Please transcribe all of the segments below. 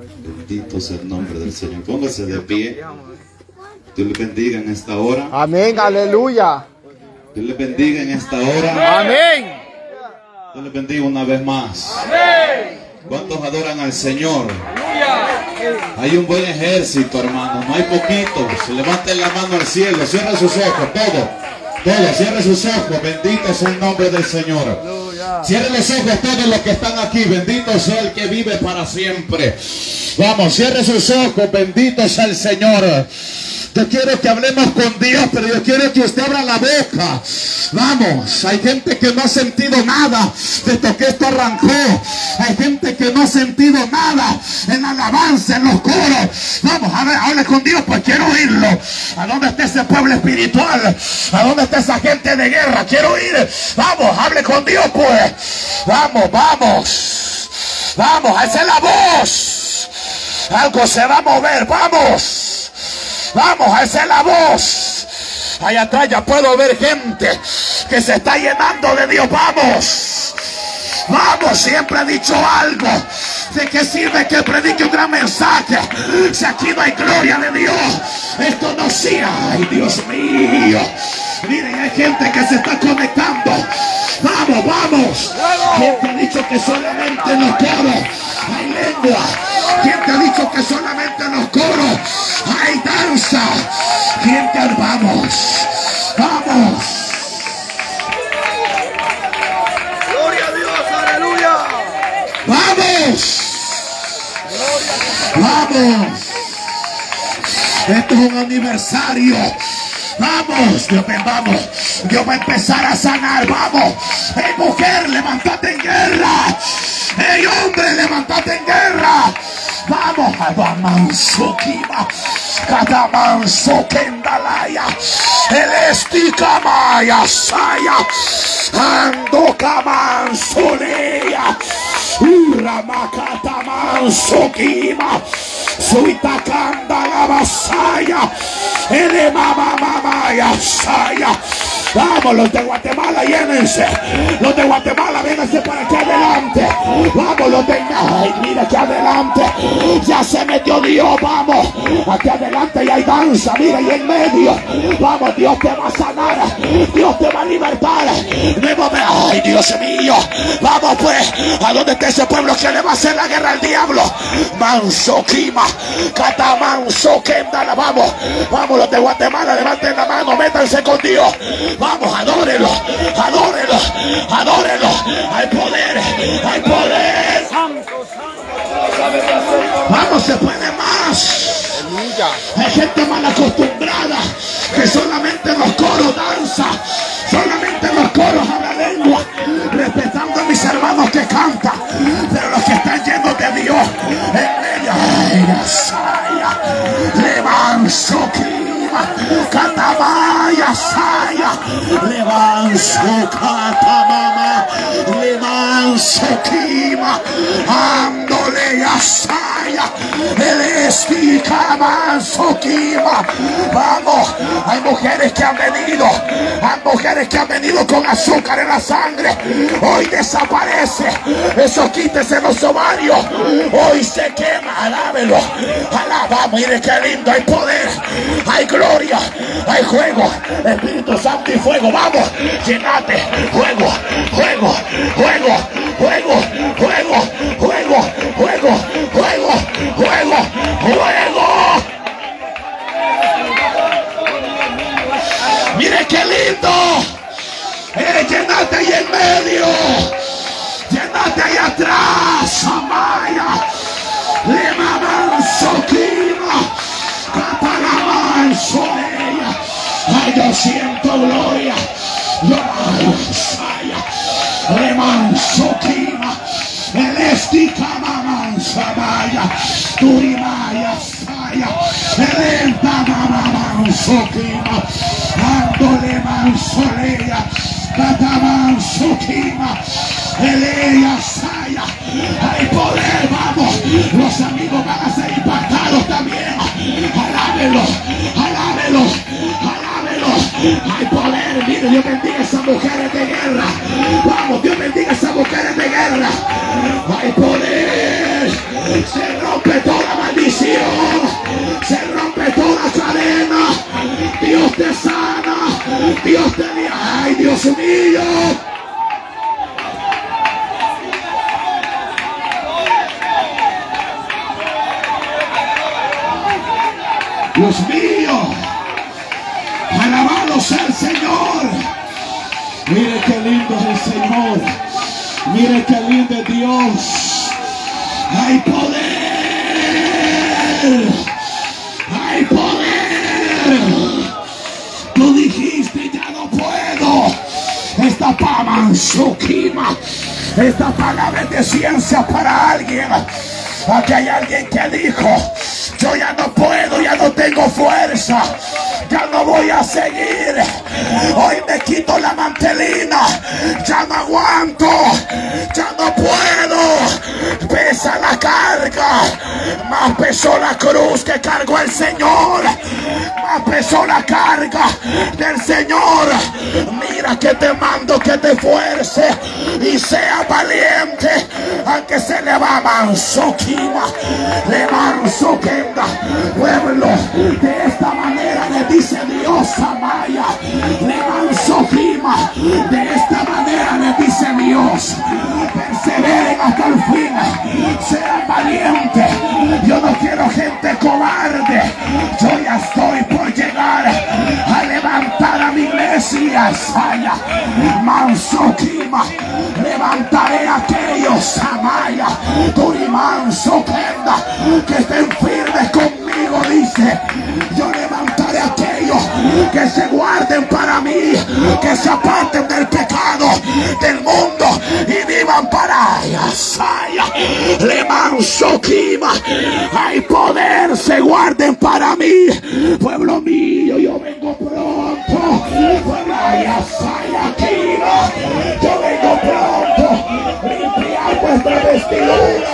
Bendito sea el nombre del Señor. Póngase de pie. Dios le bendiga en esta hora. Amén, aleluya. Dios le bendiga en esta hora. Amén. Dios le bendiga una vez más. ¿Cuántos adoran al Señor? Hay un buen ejército, hermano. No hay poquitos. Levanten la mano al cielo. Cierren sus ojos. Todo. Todo. Cierren sus ojos. Bendito sea el nombre del Señor. Cierren los ojos todos los que están aquí. Bendito sea el que vive para siempre. Vamos, cierre sus ojos. Bendito sea el Señor. Yo quiero que hablemos con Dios, pero yo quiero que usted abra la boca. Vamos, hay gente que no ha sentido nada desde que esto arrancó. Hay gente que no ha sentido nada en alabanza, en los coros. Vamos, ver, hable con Dios, pues quiero oírlo. ¿A dónde está ese pueblo espiritual? ¿A dónde está esa gente de guerra? Quiero oír. Vamos, hable con Dios, pues. Vamos, vamos. Vamos, esa es la voz. Algo se va a mover, vamos. Vamos, esa es la voz. Allá atrás ya puedo ver gente que se está llenando de Dios. Vamos. Vamos, siempre he dicho algo. ¿De qué sirve que predique un gran mensaje? Si aquí no hay gloria de Dios. Esto no sea. Ay, Dios mío. Miren, hay gente que se está conectando. Vamos, vamos. ¿Quién te ha dicho que solamente en los coros hay lengua? ¿Quién te ha dicho que solamente en los coros hay danza? ¿Quién te. Vamos, vamos. Gloria a Dios, aleluya. Vamos. Vamos. Esto es un aniversario. Vamos, Dios mío, vamos. Dios va a empezar a sanar. Vamos. Hey, mujer, levántate en guerra. Hey, hombre, levántate en guerra. Vamos, Abamanso Kiba. Kadamanso Kendalaya. El Esticamaya Saya. Ando Kamansolea. Uramakata Mansokima. Messiah, Messiah. Vamos, los de Guatemala, llénense. Los de Guatemala, vénganse para aquí adelante. Vamos, los de... Ay, mira aquí adelante. Ya se metió Dios, vamos. Aquí adelante ya hay danza, mira, y en medio. Vamos, Dios te va a sanar. Dios te va a libertar. Ay, Dios mío. Vamos, pues. ¿A dónde está ese pueblo que le va a hacer la guerra al diablo? Manso Kima. Catamanso Kendala. Vamos. Vamos, los de Guatemala, levanten la mano, métanse con Dios. Vamos, adórenlo, adórenlo, adórenlo. Hay poder, hay poder. Vamos, se puede más. Hay gente mal acostumbrada que solamente en los coros danza, solamente en los coros habla lengua, respetando a mis hermanos que cantan, pero los que están llenos de Dios, en medio, ay, Yasaya, Katamaya Saya, levanzo Katamama, levanzo Kima, Andole Yasaya, el estica manso Kima. Vamos, hay mujeres que han venido, hay mujeres que han venido con azúcar en la sangre. Hoy desaparece, eso quítese los ovarios. Hoy se quema, alábelo, alabamos, mire qué lindo, hay poder, hay gloria, hay juego, Espíritu Santo y fuego. Vamos, llenate, juego, juego, juego, juego, juego, juego, juego, juego, juego, juego. Mire qué lindo. Eh, llenate ahí en medio. Llenate ahí atrás. Amaya. Yo siento gloria. Yo saya. Le man soquima. El estica maman sabaya. Turimaya saya. El maman soquima. Andole mansolea. Cataman soquima. Eleya saya. Hay poder, vamos. Los amigos van a ser impactados también. Alábelo. Hay poder, mire, Dios bendiga a esas mujeres de guerra. Vamos, Dios bendiga a esas mujeres de guerra. Hay poder. Se rompe toda maldición. Se rompe toda cadena. Dios te sana. Dios te Ay, Dios mío. Dios mío. Alabado sea el Señor. Mire qué lindo es el Señor. Mire qué lindo es Dios. Hay poder. Hay poder. Tú dijiste ya no puedo. Esta pamanzukima. Esta palabra es de ciencia para alguien. Aquí hay alguien que dijo, yo ya no puedo, ya no tengo fuerza, ya no voy a seguir. Hoy me quito la mantelina, ya no aguanto, ya no puedo. Pesa la carga, más pesó la cruz que cargó el Señor, más pesó la carga del Señor. Mira que te mando que te fuerce y sea valiente, aunque se le va manso le manso pueblo, de esta manera le dice Dios Amaya, le manso clima, de esta manera le dice Dios, perseveren hasta el fin, sean valientes, yo no quiero gente cobarde, yo ya estoy por llegar a levantar a mi iglesia, Saya, manso clima, levantaré a aquellos, Amaya, manso que estén firmes conmigo, dice. Yo levantaré a aquellos que se guarden para mí, que se aparten del pecado del mundo y vivan para Saya. Le manso clima. Hay poder, se guarden para mí. Pueblo mío, yo vengo pronto. Yo vengo pronto. Limpiar vuestra vestidura.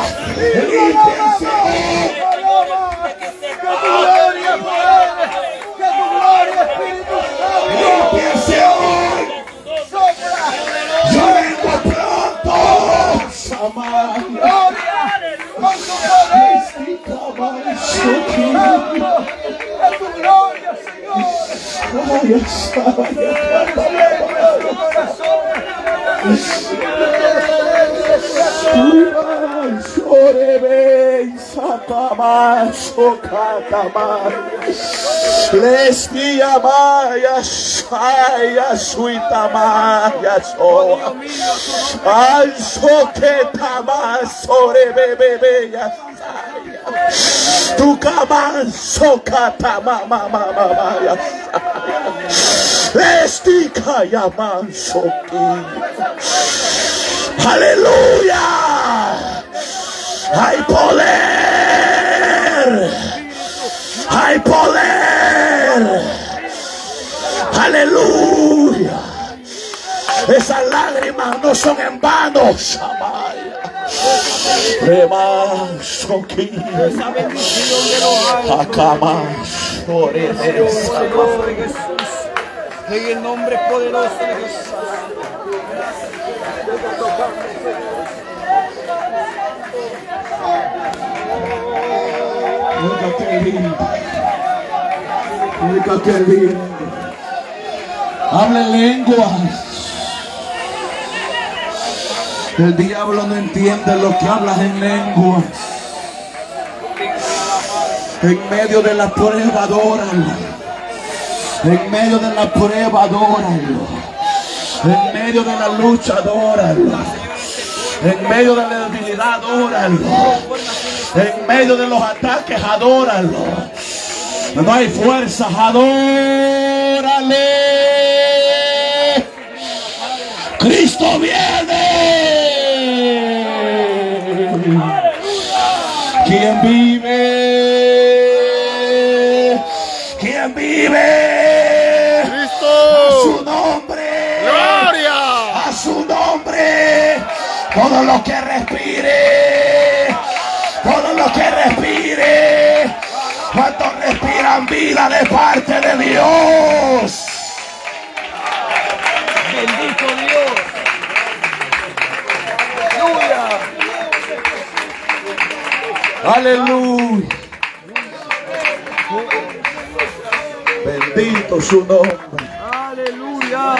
Lestia Maya Shaya Suita Maya Soa Anso que tamasore bebe ya Tu kamanso kata mama mama maya Lestika ya manso Aleluya Hay poder hay poder. Aleluya. Esas lágrimas no son en vano. Remaso Esa bendición de los En el nombre poderoso de Jesús. Oiga qué lindo. Oiga qué lindo. Hable lenguas. El diablo no entiende lo que hablas en lenguas. En medio de la prueba, adóralo. En medio de la prueba, adóralo. En medio de la lucha, adóralo. En medio de la debilidad, adóralo. En medio de los ataques, adóralo. No hay fuerza, adórale. Cristo viene. ¿Quién vive? ¿Quién vive? Cristo. A su nombre. Gloria. A su nombre. Todo lo que ¿Cuántos respiran vida de parte de Dios? Bendito Dios. Aleluya. Aleluya. Bendito su nombre. Aleluya.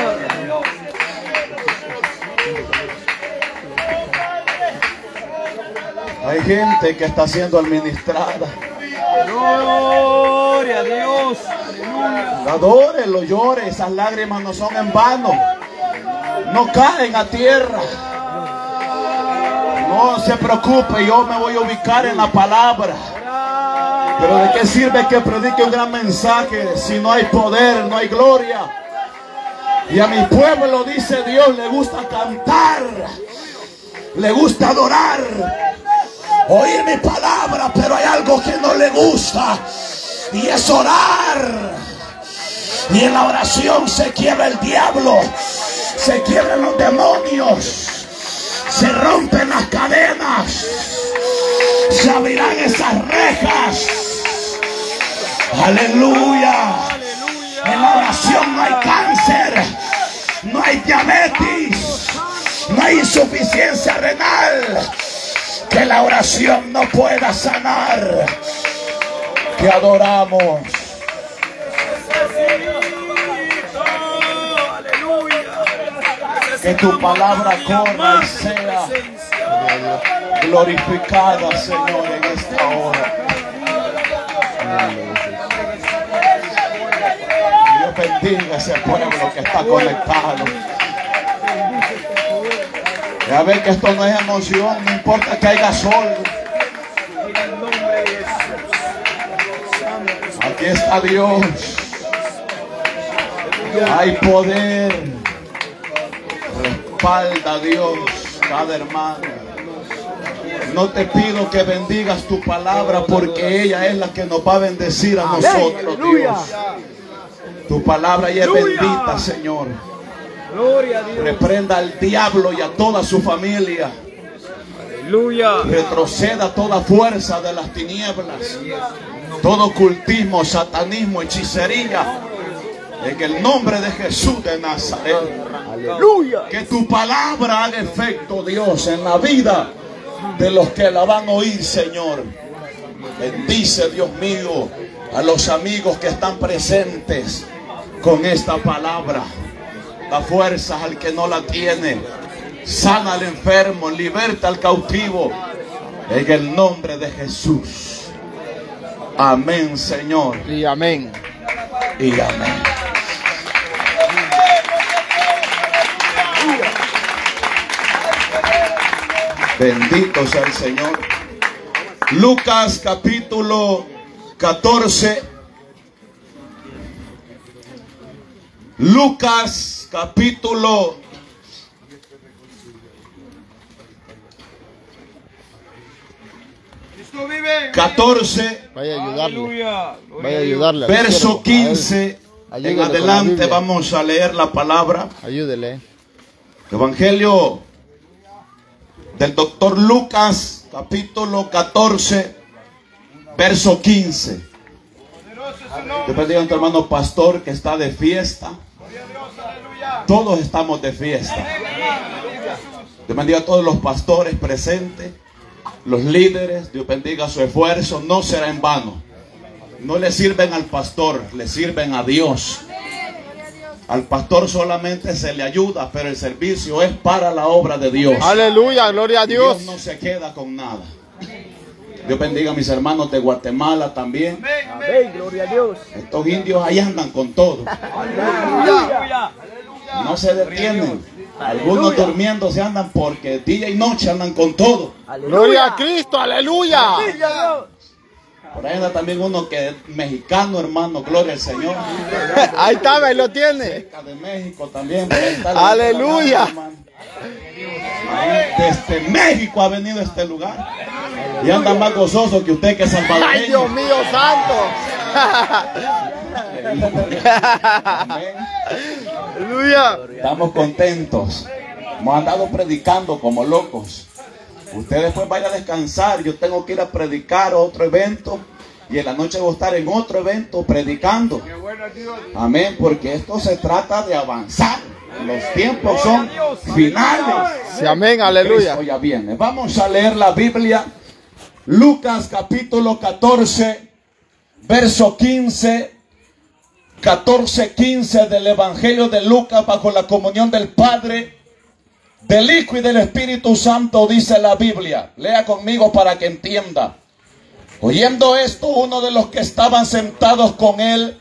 Hay gente que está siendo administrada. Gloria a Dios. Aleluya. Adórelo, llore, esas lágrimas no son en vano. No caen a tierra. No se preocupe, yo me voy a ubicar en la palabra. Pero de qué sirve que predique un gran mensaje si no hay poder, no hay gloria. Y a mi pueblo, dice Dios, le gusta cantar, le gusta adorar, oír mi palabra, pero hay algo que no le gusta y es orar. Y en la oración se quiebra el diablo, se quiebran los demonios, se rompen las cadenas, se abrirán esas rejas. Aleluya. En la oración no hay cáncer, no hay diabetes, no hay insuficiencia renal. Que la oración no pueda sanar. Que adoramos. Que tu palabra corra y sea glorificada, Señor, en esta hora. Dios bendiga ese pueblo que está conectado. Ya ven que esto no es emoción, no importa que haya sol. Aquí está Dios. Hay poder. Respalda a Dios cada hermano. No te pido que bendigas tu palabra porque ella es la que nos va a bendecir a nosotros, Dios. Tu palabra ya es bendita, Señor. Gloria a Dios. Reprenda al diablo y a toda su familia. Aleluya. Retroceda toda fuerza de las tinieblas. Todo ocultismo, satanismo, hechicería. En el nombre de Jesús de Nazaret. Aleluya. Que tu palabra haga efecto, Dios, en la vida de los que la van a oír, Señor. Bendice, Dios mío, a los amigos que están presentes con esta palabra. Da fuerzas al que no la tiene. Sana al enfermo, liberta al cautivo. En el nombre de Jesús. Amén, Señor. Y amén. Y amén. Bendito sea el Señor. Lucas capítulo 14. Lucas capítulo Cristo vive. 14, Vaya a ayudarle. Vaya a ayudarle. al verso siervo, a él. 15 en adelante vamos a leer la palabra. Ayúdele. Evangelio del doctor Lucas, capítulo 14, verso 15. Yo bendiga a nuestro hermano pastor que está de fiesta. Todos estamos de fiesta. Dios bendiga a todos los pastores presentes, los líderes. Dios bendiga su esfuerzo. No será en vano. No le sirven al pastor, le sirven a Dios. Al pastor solamente se le ayuda, pero el servicio es para la obra de Dios. Aleluya, gloria a Dios Dios. no se queda con nada. Dios bendiga a mis hermanos de Guatemala también. Amén. Gloria a Dios. Estos indios ahí andan con todo. Aleluya. No se detienen. Algunos durmiendo se andan porque día y noche andan con todo. Gloria a Cristo, aleluya. Por ahí anda también uno que es mexicano, hermano. Gloria al Señor. Ahí está, ahí lo tiene. Cerca de México también. está Aleluya. hermano. Desde México ha venido a este lugar. Y anda más gozoso que usted que es Ay, salvadoreño. Dios mío santo. Amén. Aleluya. Estamos contentos. Hemos andado predicando como locos. Usted después vaya a descansar. Yo tengo que ir a predicar a otro evento. Y en la noche voy a estar en otro evento predicando. Amén. Porque esto se trata de avanzar. Los tiempos son finales. Sí, amén, aleluya. Cristo ya viene. Vamos a leer la Biblia. Lucas capítulo 14, verso 15, 14, 15 del Evangelio de Lucas bajo la comunión del Padre, del Hijo y del Espíritu Santo, dice la Biblia. Lea conmigo para que entienda. Oyendo esto, uno de los que estaban sentados con él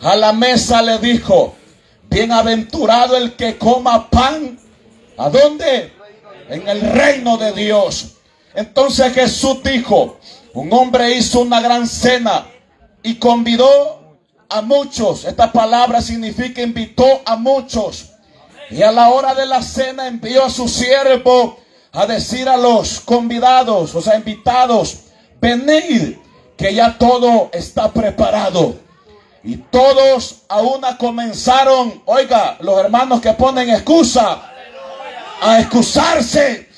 a la mesa le dijo, bienaventurado el que coma pan. ¿A dónde? En el reino de Dios. Entonces Jesús dijo, un hombre hizo una gran cena y convidó a muchos. Esta palabra significa invitó a muchos. Y a la hora de la cena envió a su siervo a decir a los convidados, o sea, invitados, venid, que ya todo está preparado. Y todos a una comenzaron, oiga, los hermanos que ponen excusa, a excusarse.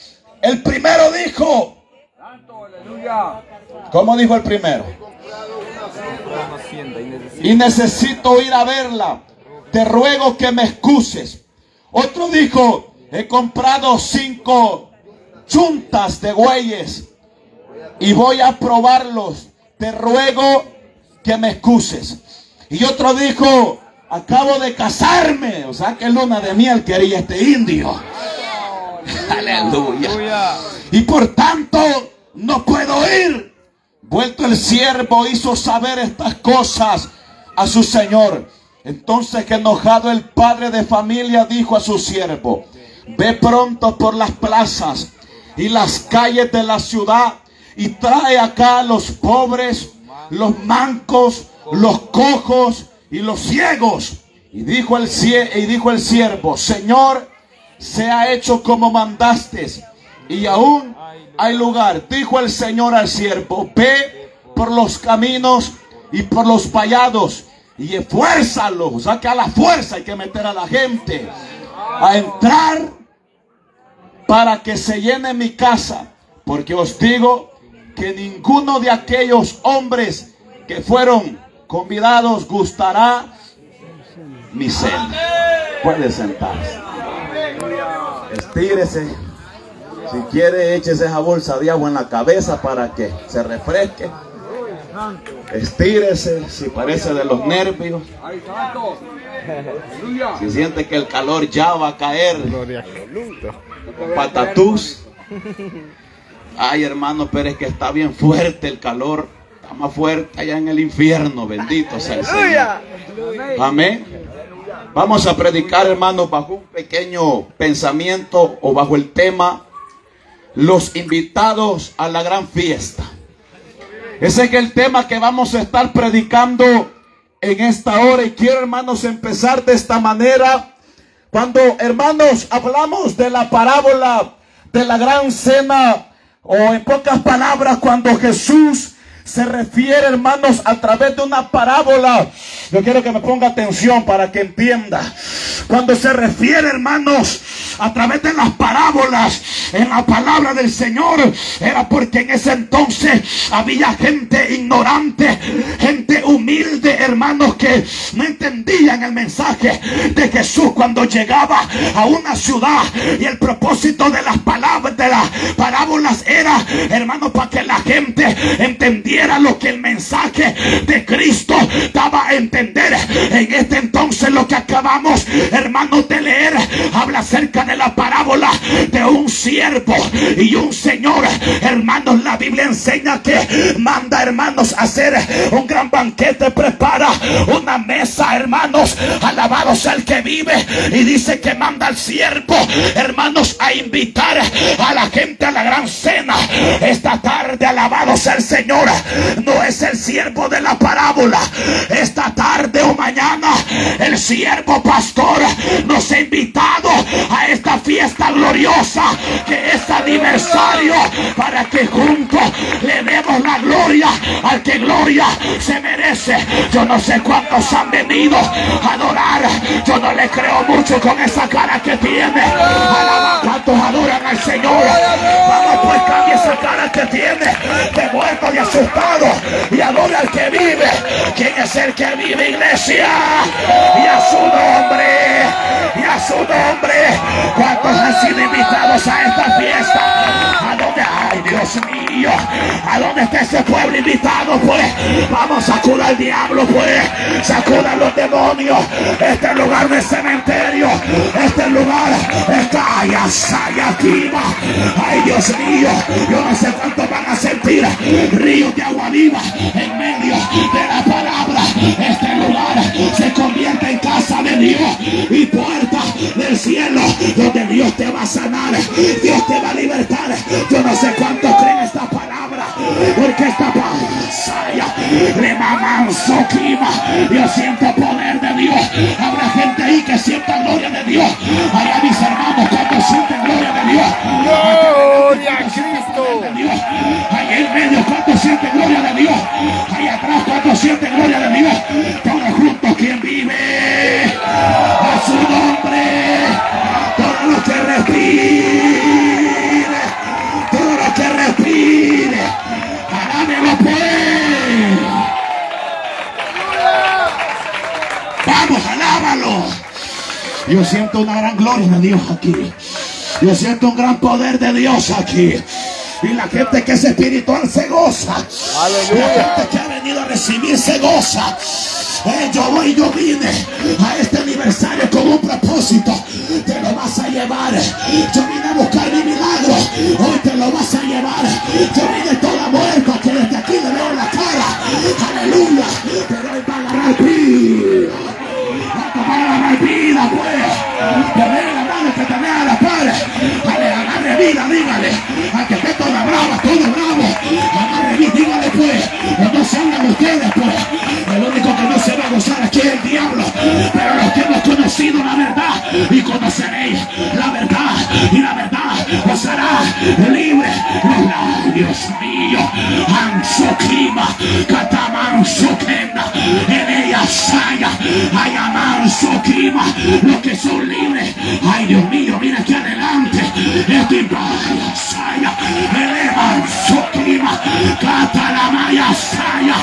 El primero dijo, ¿cómo dijo el primero? Y necesito ir a verla. Te ruego que me excuses. Otro dijo, he comprado cinco chuntas de bueyes y voy a probarlos. Te ruego que me excuses. Y otro dijo, acabo de casarme. O sea que luna de miel quería este indio. Aleluya. Y por tanto no puedo ir. Vuelto el siervo hizo saber estas cosas a su señor. Entonces que enojado el padre de familia dijo a su siervo, ve pronto por las plazas y las calles de la ciudad y trae acá a los pobres, los mancos, los cojos y los ciegos. Y dijo el, y dijo el siervo, Señor, se ha hecho como mandaste y aún hay lugar. Dijo el Señor al siervo, ve por los caminos y por los vallados y esfuérzalo. O sea que a la fuerza hay que meter a la gente a entrar para que se llene mi casa. Porque os digo que ninguno de aquellos hombres que fueron convidados gustará mi cena. Puede sentarse. Estírese. Si quiere, échese esa bolsa de agua en la cabeza para que se refresque. Estírese si parece de los nervios. Si siente que el calor ya va a caer. Patatús. Ay, hermano, pero es que está bien fuerte el calor. Está más fuerte allá en el infierno. Bendito sea el Señor. Amén. Vamos a predicar, hermanos, bajo un pequeño pensamiento o bajo el tema Los invitados a la gran fiesta. Ese es el tema que vamos a estar predicando en esta hora. Y quiero, hermanos, empezar de esta manera. Cuando, hermanos, hablamos de la parábola de la gran cena, o en pocas palabras, cuando Jesús se refiere, hermanos, a través de una parábola. Yo quiero que me ponga atención para que entienda. Cuando se refiere, hermanos, a través de las parábolas en la palabra del Señor, era porque en ese entonces había gente ignorante, gente humilde, hermanos, que no entendían el mensaje de Jesús cuando llegaba a una ciudad. Y el propósito de las palabras, de las parábolas era, hermanos, para que la gente entendiera era lo que el mensaje de Cristo daba a entender. En este entonces lo que acabamos, hermanos, de leer, habla acerca de la parábola de un siervo y un señor. Hermanos, la Biblia enseña que manda, hermanos, a hacer un gran banquete, prepara una mesa, hermanos, alabados al que vive y dice que manda al siervo, hermanos, a invitar a la gente a la gran cena. Esta tarde, alabados al Señor, no es el siervo de la parábola. Esta tarde o mañana el siervo pastor nos ha invitado a esta fiesta gloriosa que es aniversario para que juntos le demos la gloria al que gloria se merece. Yo no sé cuántos han venido a adorar. Yo no le creo mucho con esa cara que tiene. Cuántos adoran al Señor. Vamos pues cambia esa cara que tiene de muerto y asustado y adora al que vive. ¿Quién es el que vive, iglesia? Y a su nombre, y a su nombre. ¿Cuántos han sido invitados a esta fiesta? ¿A dónde? Ay, Dios mío. ¿A donde está ese pueblo invitado, pues. Vamos, sacuda al diablo, pues. Sacuda a los demonios. Este lugar de cementerio. Este lugar está allá, allá aquí. Ay, Dios mío. Yo no sé cuánto van a sentir ríos de agua viva en medio de la palabra. Este lugar se convierte en casa de Dios y puerta del cielo donde Dios te va a sanar. Dios te va a libertar. Yo no sé cuánto creen esta palabra. Porque esta palabra le. Yo siento poder de Dios. Habrá gente ahí que sienta gloria de Dios. Allá Yo siento una gran gloria de Dios aquí. Yo siento un gran poder de Dios aquí. Y la gente que es espiritual se goza. La gente que ha venido a recibir se goza. Eh, yo voy, yo vine a este aniversario con un propósito. Te lo vas a llevar. Yo vine a buscar mi milagro. Hoy te lo vas a llevar. Yo vine toda muerta que desde aquí le veo la cara. Aleluya. Pero hoy va a agarrar vida. Va a agarrar vida, pues. Vea la mano que te vea la par. Ale, agarre vida, dígale. A que esté toda brava, todo bravo. Agarre vida, dígale, pues. Que no se hagan ustedes, pues. El único que no se va a gozar aquí es el diablo. Pero los que hemos conocido la verdad y conoceréis la verdad. Y la verdad os hará libre. Ay, Dios mío. Ansokima. Katamansokenda. En ella saya. Ayamansokima. Los que son libres. Ay, Dios mío, mira aquí adelante. Estoy saya. Elevansokima. Katalamaya saya.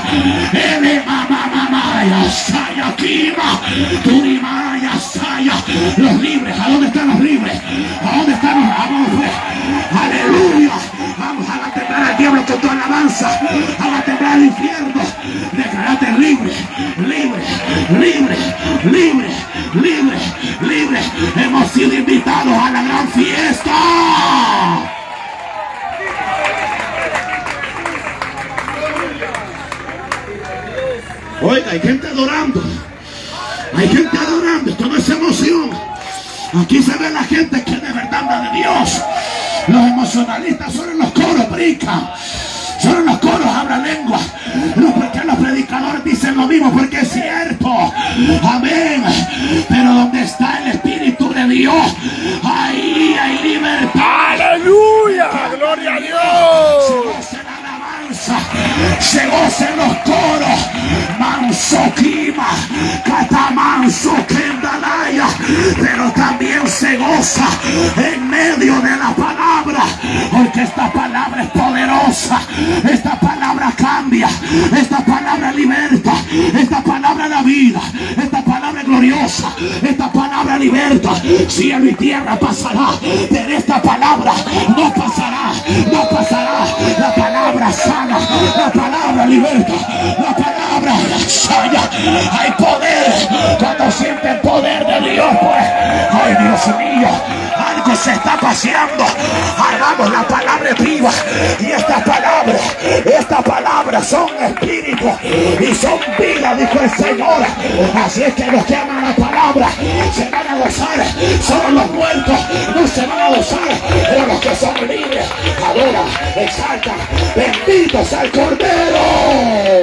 Elemamamamaya saya. Kima. Turimaya saya. Los libres. ¿A dónde están los libres? ¿A dónde están los vamos pues? Aleluya. Vamos a temblar al diablo con tu alabanza. Haga temblar al infierno. Declarate libre, libre, libre, libre, libre, libre. Hemos sido invitados a la gran fiesta. Oiga, hay gente adorando. Hay gente adorando. Esto no es emoción. Aquí se ve la gente que de verdad anda de Dios. Los emocionalistas son los coros, brincan. Son en los coros, habla lengua. Los, porque los predicadores dicen lo mismo porque es cierto. Amén. Pero donde está el Espíritu de Dios, ahí hay libertad. Aleluya. Gloria a Dios. Se goza en los coros. Manso Kima, Catamanso pero también se goza en medio de la palabra, porque esta palabra es poderosa, esta palabra cambia, esta palabra liberta, esta palabra da vida, esta palabra es gloriosa, esta palabra liberta, cielo y tierra pasará, pero esta palabra no pasará, no pasará, la palabra sana, la palabra liberta, la palabra sana, hay poder, cuando siente el poder de Dios, pues, ay Dios mío, se está paseando, hagamos la palabra viva, y esta palabra, esta palabra son espíritu y son vida, dijo el Señor, así es que los que aman la palabra se van a gozar, solo los muertos no se van a gozar, pero los que son libres adoran, exaltan, benditos al Cordero.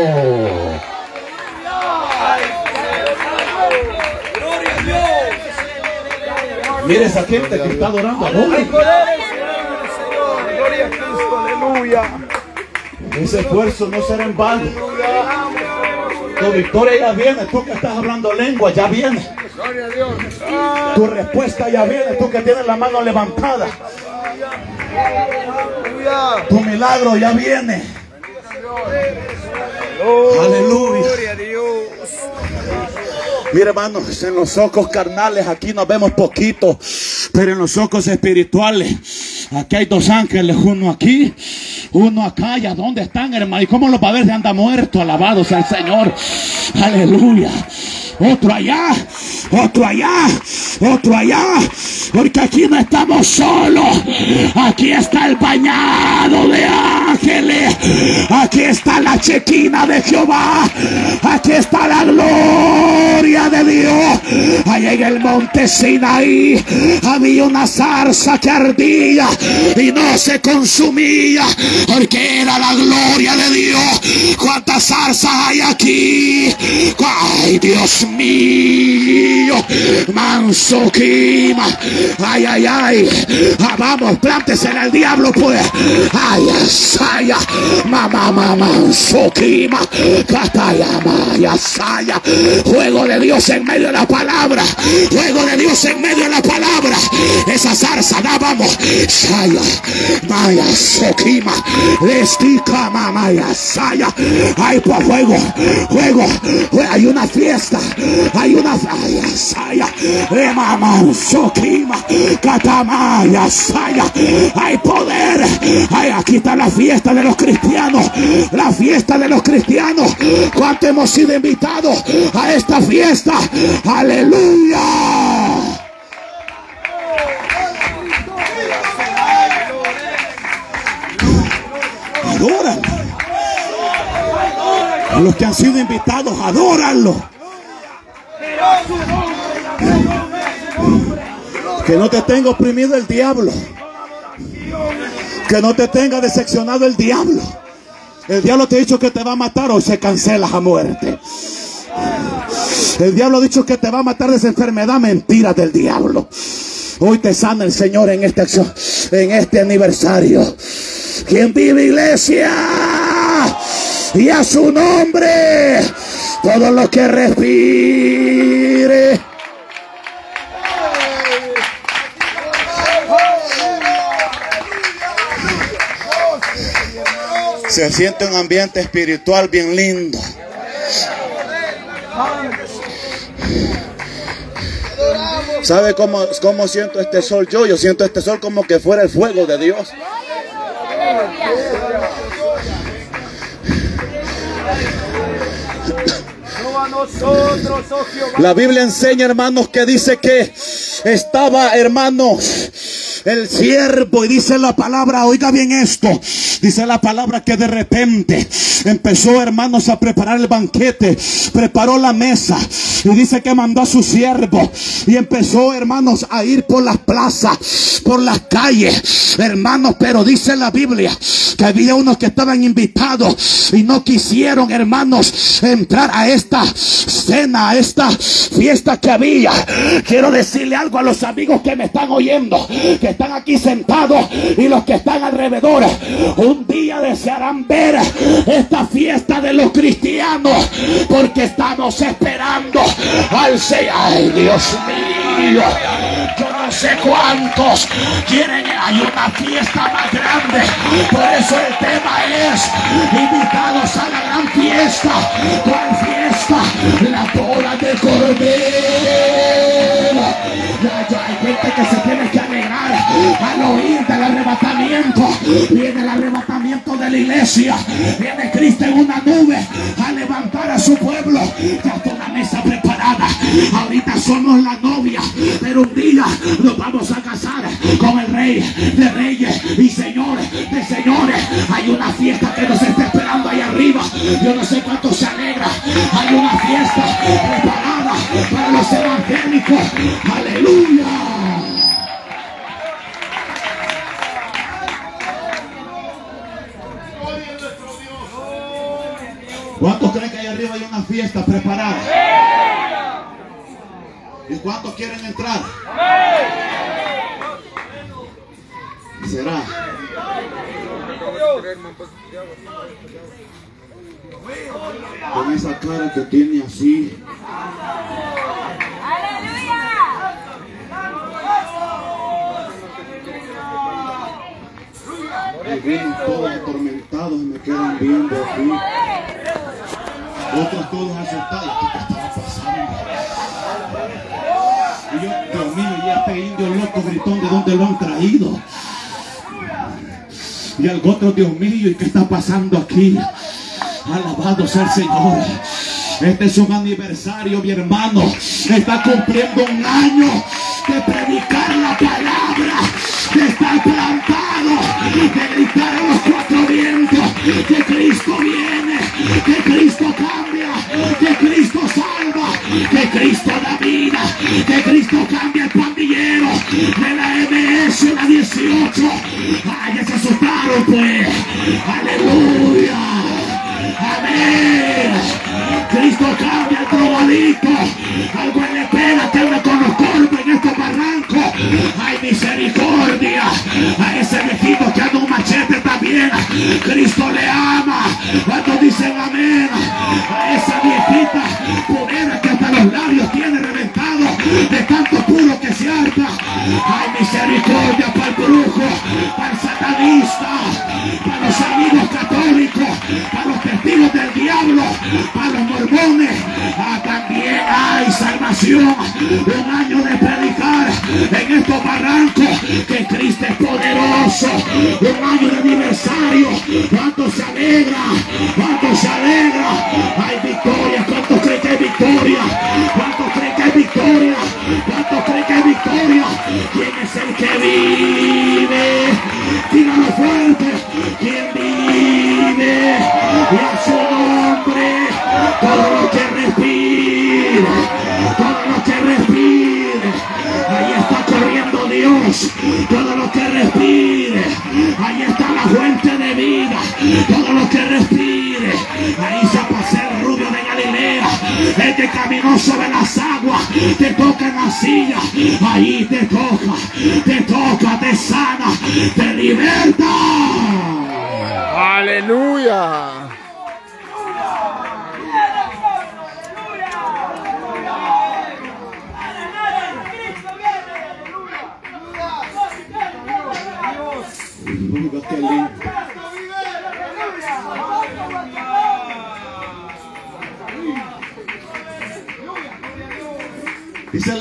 Mire esa gente que está adorando a Dios. Gloria a Cristo. Aleluya. Ese esfuerzo no será en vano. Tu victoria ya viene. Tú que estás hablando lengua ya viene. Gloria a Dios. Tu respuesta ya viene. Tú que tienes la mano levantada. Tu milagro ya viene. Aleluya. Gloria a Dios. Mira hermanos, en los ojos carnales aquí nos vemos poquito, pero en los ojos espirituales, aquí hay dos ángeles, uno aquí Uno acá, ¿y a dónde están, hermano? ¿Y cómo lo va a ver si anda muerto? Alabado sea el Señor. Aleluya. Otro allá, otro allá, otro allá. Porque aquí no estamos solos. Aquí está el bañado de ángeles. Aquí está la chequina de Jehová. Aquí está la gloria de Dios. Allá en el monte Sinaí había una zarza que ardía y no se consumía porque era la gloria de Dios. ¿Cuántas zarzas hay aquí? Ay, Dios mío, manso clima. Ay, ay, ay. Ah, vamos, plántese al diablo, pues. Ay, mamá, mamá, manso clima. Catayama, saya. Juego de Dios en medio de la palabra. Juego de Dios en medio de la palabra. Esa zarza, da, vamos. Saya, maya, sokima. Lestica, mamaya, saya. Ay, pues juego, juego. Hay una fiesta. Hay una falla, saya. Mamá, sokima. Katamaya, saya. Hay poder. Ay, aquí está la fiesta de los cristianos. La fiesta de los cristianos. ¿Cuánto hemos sido invitados a esta fiesta? Aleluya. Adóranlo. A los que han sido invitados, adóranlo. Que no te tenga oprimido el diablo. Que no te tenga decepcionado el diablo. El diablo te ha dicho que te va a matar o se cancela a muerte. El diablo ha dicho que te va a matar de esa enfermedad. Mentira del diablo. Hoy te sana el Señor en acción, en este aniversario. ¿Quién vive iglesia? Y a su nombre, todo lo que respire. Se siente un ambiente espiritual bien lindo. ¿Sabe cómo, cómo siento este sol yo? Yo siento este sol como que fuera el fuego de Dios. La Biblia enseña, hermanos, que dice que estaba, hermanos, el siervo y dice la palabra, oiga bien esto, dice la palabra que de repente empezó, hermanos, a preparar el banquete, preparó la mesa y dice que mandó a su siervo y empezó, hermanos, a ir por las plazas, por las calles, hermanos, pero dice la Biblia que había unos que estaban invitados y no quisieron, hermanos, entrar a esta cena, a esta fiesta que había. Quiero decirle algo a los amigos que me están oyendo, que están aquí sentados y los que están alrededor. Un día desearán ver esta fiesta de los cristianos porque estamos esperando al Señor. Ay, Dios mío. No sé cuántos quieren. Hay una fiesta más grande. Por eso el tema es invitados a la gran fiesta. ¿Cuál fiesta? La boda de Cordero. Hay gente que se tiene que alegrar al oír del arrebatamiento. Viene el arrebatamiento de la iglesia. Viene Cristo en una nube a levantar a su pueblo. Ya está una mesa preparada. Ahorita somos la novia, pero un día nos vamos a casar con el rey de reyes y señores de señores. Hay una fiesta que nos está esperando ahí arriba. Yo no sé cuánto se alegra. Hay una fiesta preparada para los evangélicos. Aleluya. ¿Cuántos creen que ahí arriba hay una fiesta preparada? ¿Y cuántos quieren entrar? ¿Será? Con esa cara que tiene así. Y todos atormentados y me quedan viendo aquí. Otros todos asustados. ¿Qué estaba pasando? Y yo, Dios mío, y este indio loco gritón, ¿de dónde lo han traído? Y algo otro, Dios mío, ¿y qué está pasando aquí? Alabado sea el Señor. Este es un aniversario, mi hermano. Está cumpliendo un año de predicar la palabra, de plantado, de gritar los cuatro vientos que Cristo viene, que Cristo cambia, que Cristo salva, que Cristo da vida, que Cristo cambia el pandillero de la MS, la 18. Ay, se asustaron pues. Aleluya. Amén. Cristo cambia el drogadito. Algo le pega que anda con los corpos en estos barrancos. Hay misericordia. A ese viejito que anda un machete también. Cristo le ama. Cuando dicen amén. A esa viejita purera que hasta los labios tiene reventado de tanto puro que se harta. Hay misericordia para el brujo, para el satanista, para los amigos católicos, para los testigos del diablo, para los mormones. Ah, también hay salvación. Un año de predicar en estos barrancos que Cristo es poderoso. Un año de aniversario. ¿Cuánto se alegra? ¿Cuánto se alegra? Hay victoria. ¿Cuánto cree que hay victoria? ¿Cuánto cree que hay victoria? ¿Cuánto cree que hay victoria? ¿Quién es el que vive? Dígalo fuerte. ¿Quién vive? Y a su nombre, todo lo que respire, todo lo que respire, ahí está corriendo Dios, todo lo que respire, ahí está la fuente de vida, todo lo que respire, ahí se rubio el que caminó sobre las aguas, te toca en la silla, ahí te toca, te toca, te sana, te liberta. Aleluya.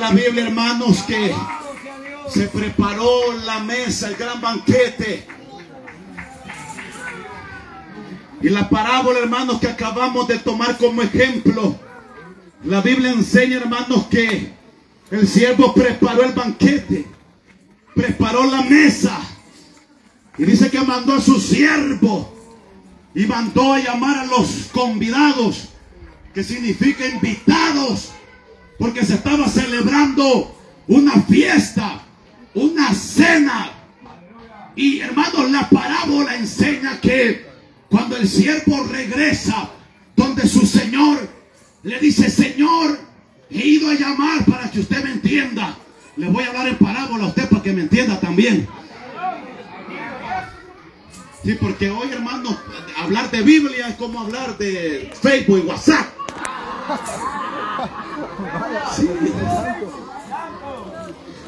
La Biblia, hermanos, que se preparó la mesa, el gran banquete. Y la parábola, hermanos, que acabamos de tomar como ejemplo, la Biblia enseña, hermanos, que el siervo preparó el banquete, preparó la mesa. Y dice que mandó a su siervo y mandó a llamar a los convidados, que significa invitados, porque se estaba celebrando una fiesta, una cena. Y hermanos, la parábola enseña que cuando el siervo regresa donde su señor le dice, Señor, he ido a llamar para que usted me entienda. Le voy a hablar en parábola a usted para que me entienda también. Sí, porque hoy, hermano, hablar de Biblia es como hablar de Facebook y WhatsApp.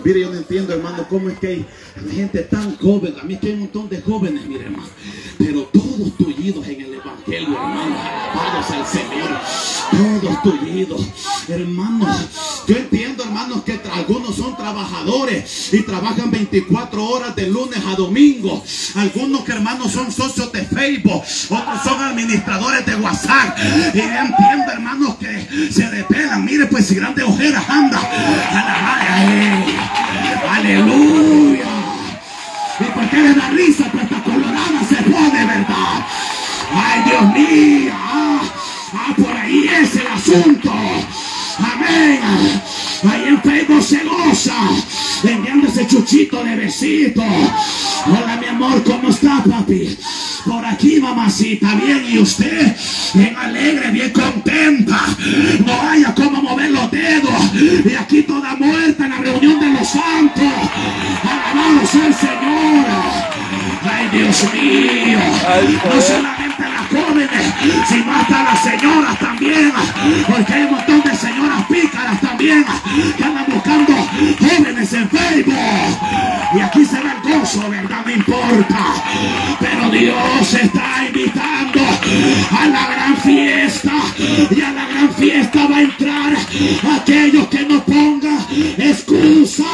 Mire, yo no entiendo, hermano, cómo es que hay gente tan joven. A mí es que hay un montón de jóvenes, mire, hermano. Pero todos tullidos en el Evangelio, hermano. Al Señor. Todos tullidos. Hermanos, yo entiendo, hermanos, que algunos son trabajadores y trabajan 24 horas de lunes a domingo. Algunos que, hermanos, son socios de Facebook. Otros son administradores de WhatsApp. Y entiendo, hermanos, que se depelan. Mire, pues si grandes ojeras anda. Aleluya. ¿Y por qué le da risa? Pues esta colorada se pone, ¿verdad? Ay, Dios mío. Ah, por ahí es el asunto. Amén. Ahí en Facebook se goza. Enviando ese chuchito de besito. Hola, mi amor, ¿cómo está, papi? Por aquí, mamacita, bien. ¿Y usted? Bien alegre, bien contenta. No haya cómo mover los dedos. Y aquí toda muerta en la reunión de los santos. Alabado sea el Señor. Ay, Dios mío. No solamente jóvenes, sino hasta las señoras también. Porque hay un montón de señoras pícaras también que andan buscando jóvenes en Facebook. Y aquí se ve el gozo, ¿verdad? No importa. Pero Dios está invitando a la gran fiesta. Y a la gran fiesta va a entrar aquellos que no pongan excusa.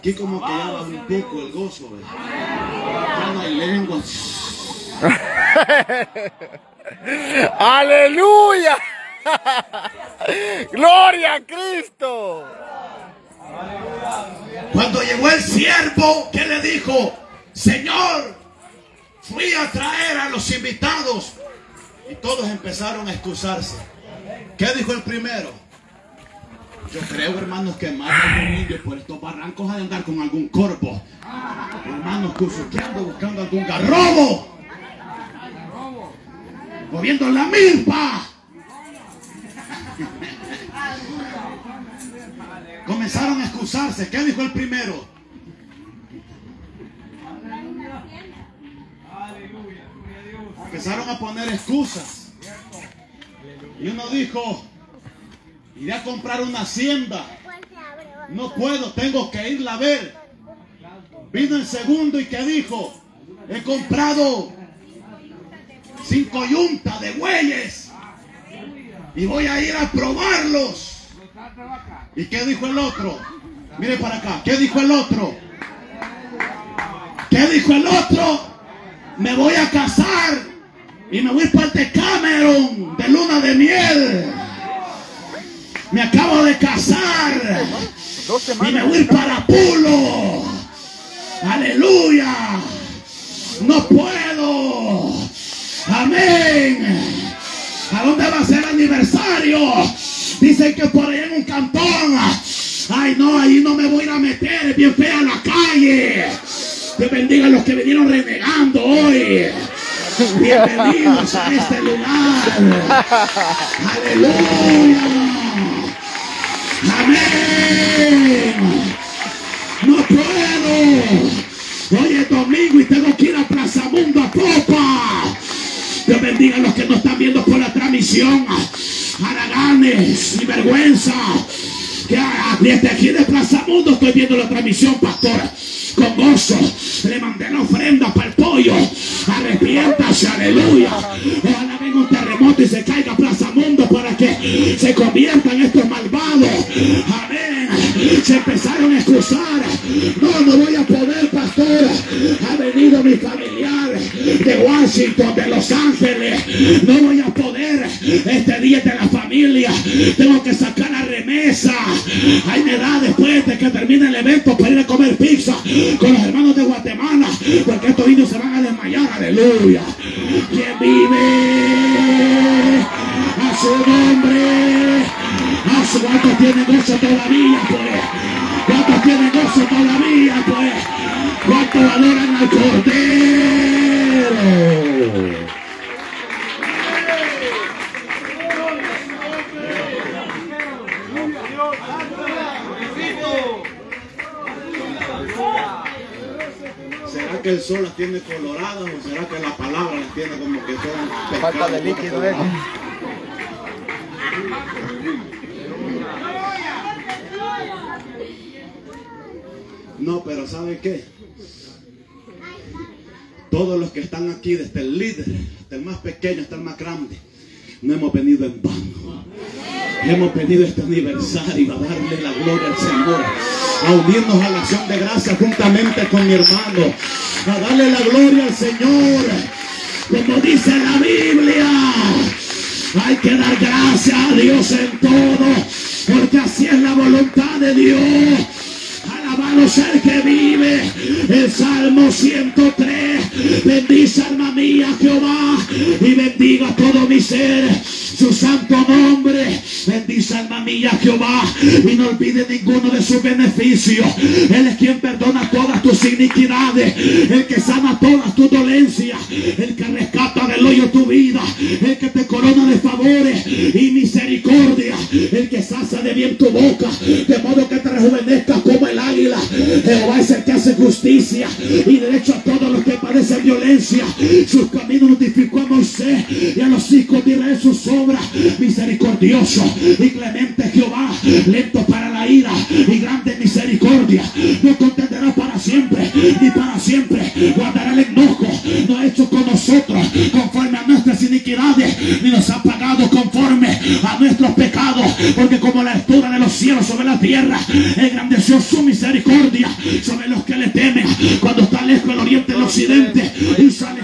Aquí como que ya un poco el gozo, ¿ves? Ya no hay lengua. Aleluya. Gloria a Cristo. Cuando llegó el siervo, ¿qué le dijo? Señor, fui a traer a los invitados. Y todos empezaron a excusarse. ¿Qué dijo el primero? Yo creo, hermanos, que más de un indio por estos barrancos ha de andar con algún corvo. Hermanos, cusuqueando, buscando algún garrobo. Moviendo la milpa. Comenzaron a excusarse. ¿Qué dijo el primero? Empezaron a poner excusas. Y uno dijo, iré a comprar una hacienda. No puedo, tengo que irla a ver. Vino el segundo y que dijo, he comprado cinco yuntas de bueyes y voy a ir a probarlos. ¿Y qué dijo el otro? Mire para acá, ¿qué dijo el otro? ¿Qué dijo el otro? Me voy a casar y me voy para el Cameron de luna de miel. Me acabo de casar y me voy para Pulo. Aleluya. No puedo. Amén. ¿A dónde va a ser el aniversario? Dicen que por ahí en un cantón. Ay, no, ahí no me voy a ir a meter. Es bien fea la calle. Te bendiga a los que vinieron renegando hoy. Bienvenidos a este lugar. Aleluya. No puedo. Hoy es domingo y tengo que ir a Plaza Mundo a Copa. Dios bendiga a los que nos están viendo por la transmisión. Araganes y vergüenza. Que desde aquí de Plaza Mundo estoy viendo la transmisión, pastor. Con gozo. Le mandé la ofrenda para el pollo. Arrepiéntase, aleluya. Ojalá venga un y se caiga Plaza Mundo para que se conviertan estos malvados. Amén. Se empezaron a excusar. No, no voy a poder, pastor. Ha venido mi familiar de Washington, de Los Ángeles. No voy a poder. Este día de la familia. Tengo que sacar la remesa. Ahí me da después de que termine el evento para ir a comer pizza con los hermanos de Guatemala. Porque estos indios se van a desmayar. Aleluya. ¿Quién vive? A su nombre. A su ¿Cuántos tienen gozo todavía, pues? ¿Cuántos tienen gozo todavía, pues? ¿Cuántos adoran al Cordero? ¿Será que el sol las tiene coloradas o será que la palabra las tiene como que son Falta de líquido, eh. No, pero ¿sabe qué? Todos los que están aquí, desde el líder, hasta el más pequeño hasta el más grande, no hemos venido en vano. Hemos venido este aniversario a darle la gloria al Señor, a unirnos a la acción de gracia juntamente con mi hermano, a darle la gloria al Señor, como dice la Biblia. Hay que dar gracias a Dios en todo, porque así es la voluntad de Dios. Sea el que vive. El Salmo 103. Bendice alma mía Jehová y bendiga todo mi ser. Su santo nombre. Bendice alma mía Jehová y no olvide ninguno de sus beneficios. Él es quien perdona todas tus iniquidades. El que sana todas tus dolencias. El que rescata del hoyo tu vida. El que te corona de favores y misericordia. El que sacia de bien tu boca. De modo que te rejuvenezcas como el águila. Jehová es el que hace justicia y derecho a todos los que padecen violencia. Sus caminos notificó a Moisés y a los hijos de Israel sus obras. Misericordioso y clemente Jehová, lento para la ira y grande misericordia nos contenderá para siempre y para siempre guardará el enojo. No ha hecho con nosotros conforme a nuestras iniquidades, ni nos ha pagado conforme a nuestros pecados, porque como la altura de los cielos sobre la tierra, engrandeció su misericordia sobre los que le temen. Cuando está lejos el oriente del occidente, y sale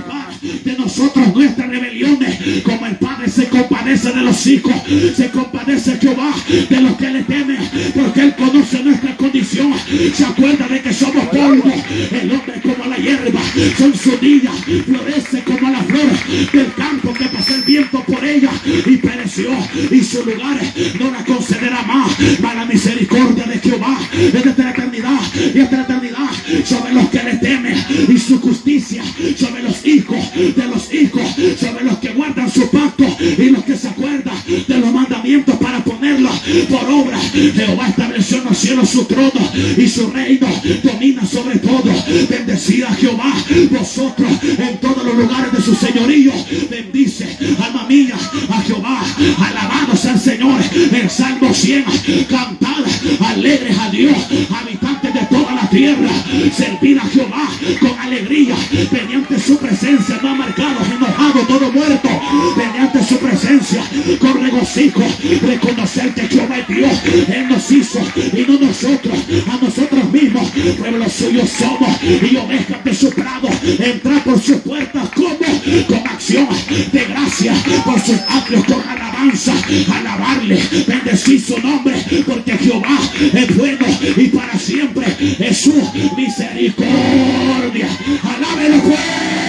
de nosotros nuestras rebeliones, como el Padre se compadece de los hijos, se compadece Jehová de los que le temen, porque Él conoce nuestra condición, se acuerda de que somos polvo, el hombre como la hierba, son su día, florece como la flor del campo que pasa el viento por ella y pereció, y su lugar no la concederá más, para la misericordia de Jehová desde la eternidad y hasta la eternidad sobre los que le temen y su justicia sobre los hijos de los hijos, sobre los que guardan su pacto y los que se acuerdan de los mandamientos para ponerlos por obra. Jehová estableció en los cielos su trono y su reino domina sobre todo. Bendecida Jehová, vosotros en todos los lugares de su señorío. Bendice, alma mía, a Jehová. Alabados al Señor. En Salmo 100, cantad alegres a Dios, habitantes de toda tierra. Servir a Jehová con alegría, mediante su presencia no marcado, enojado, todo muerto, mediante su presencia, con regocijo, reconocer que Jehová es Dios, Él nos hizo y no nosotros, a nosotros mismos, pueblos suyos somos. Y ovejas de su prado, entrar por sus puertas como con acción de gracia, por sus atrios con alabanza, alabarle, bendecir su nombre, porque Jehová es bueno y para siempre es su misericordia. Alábelo pues.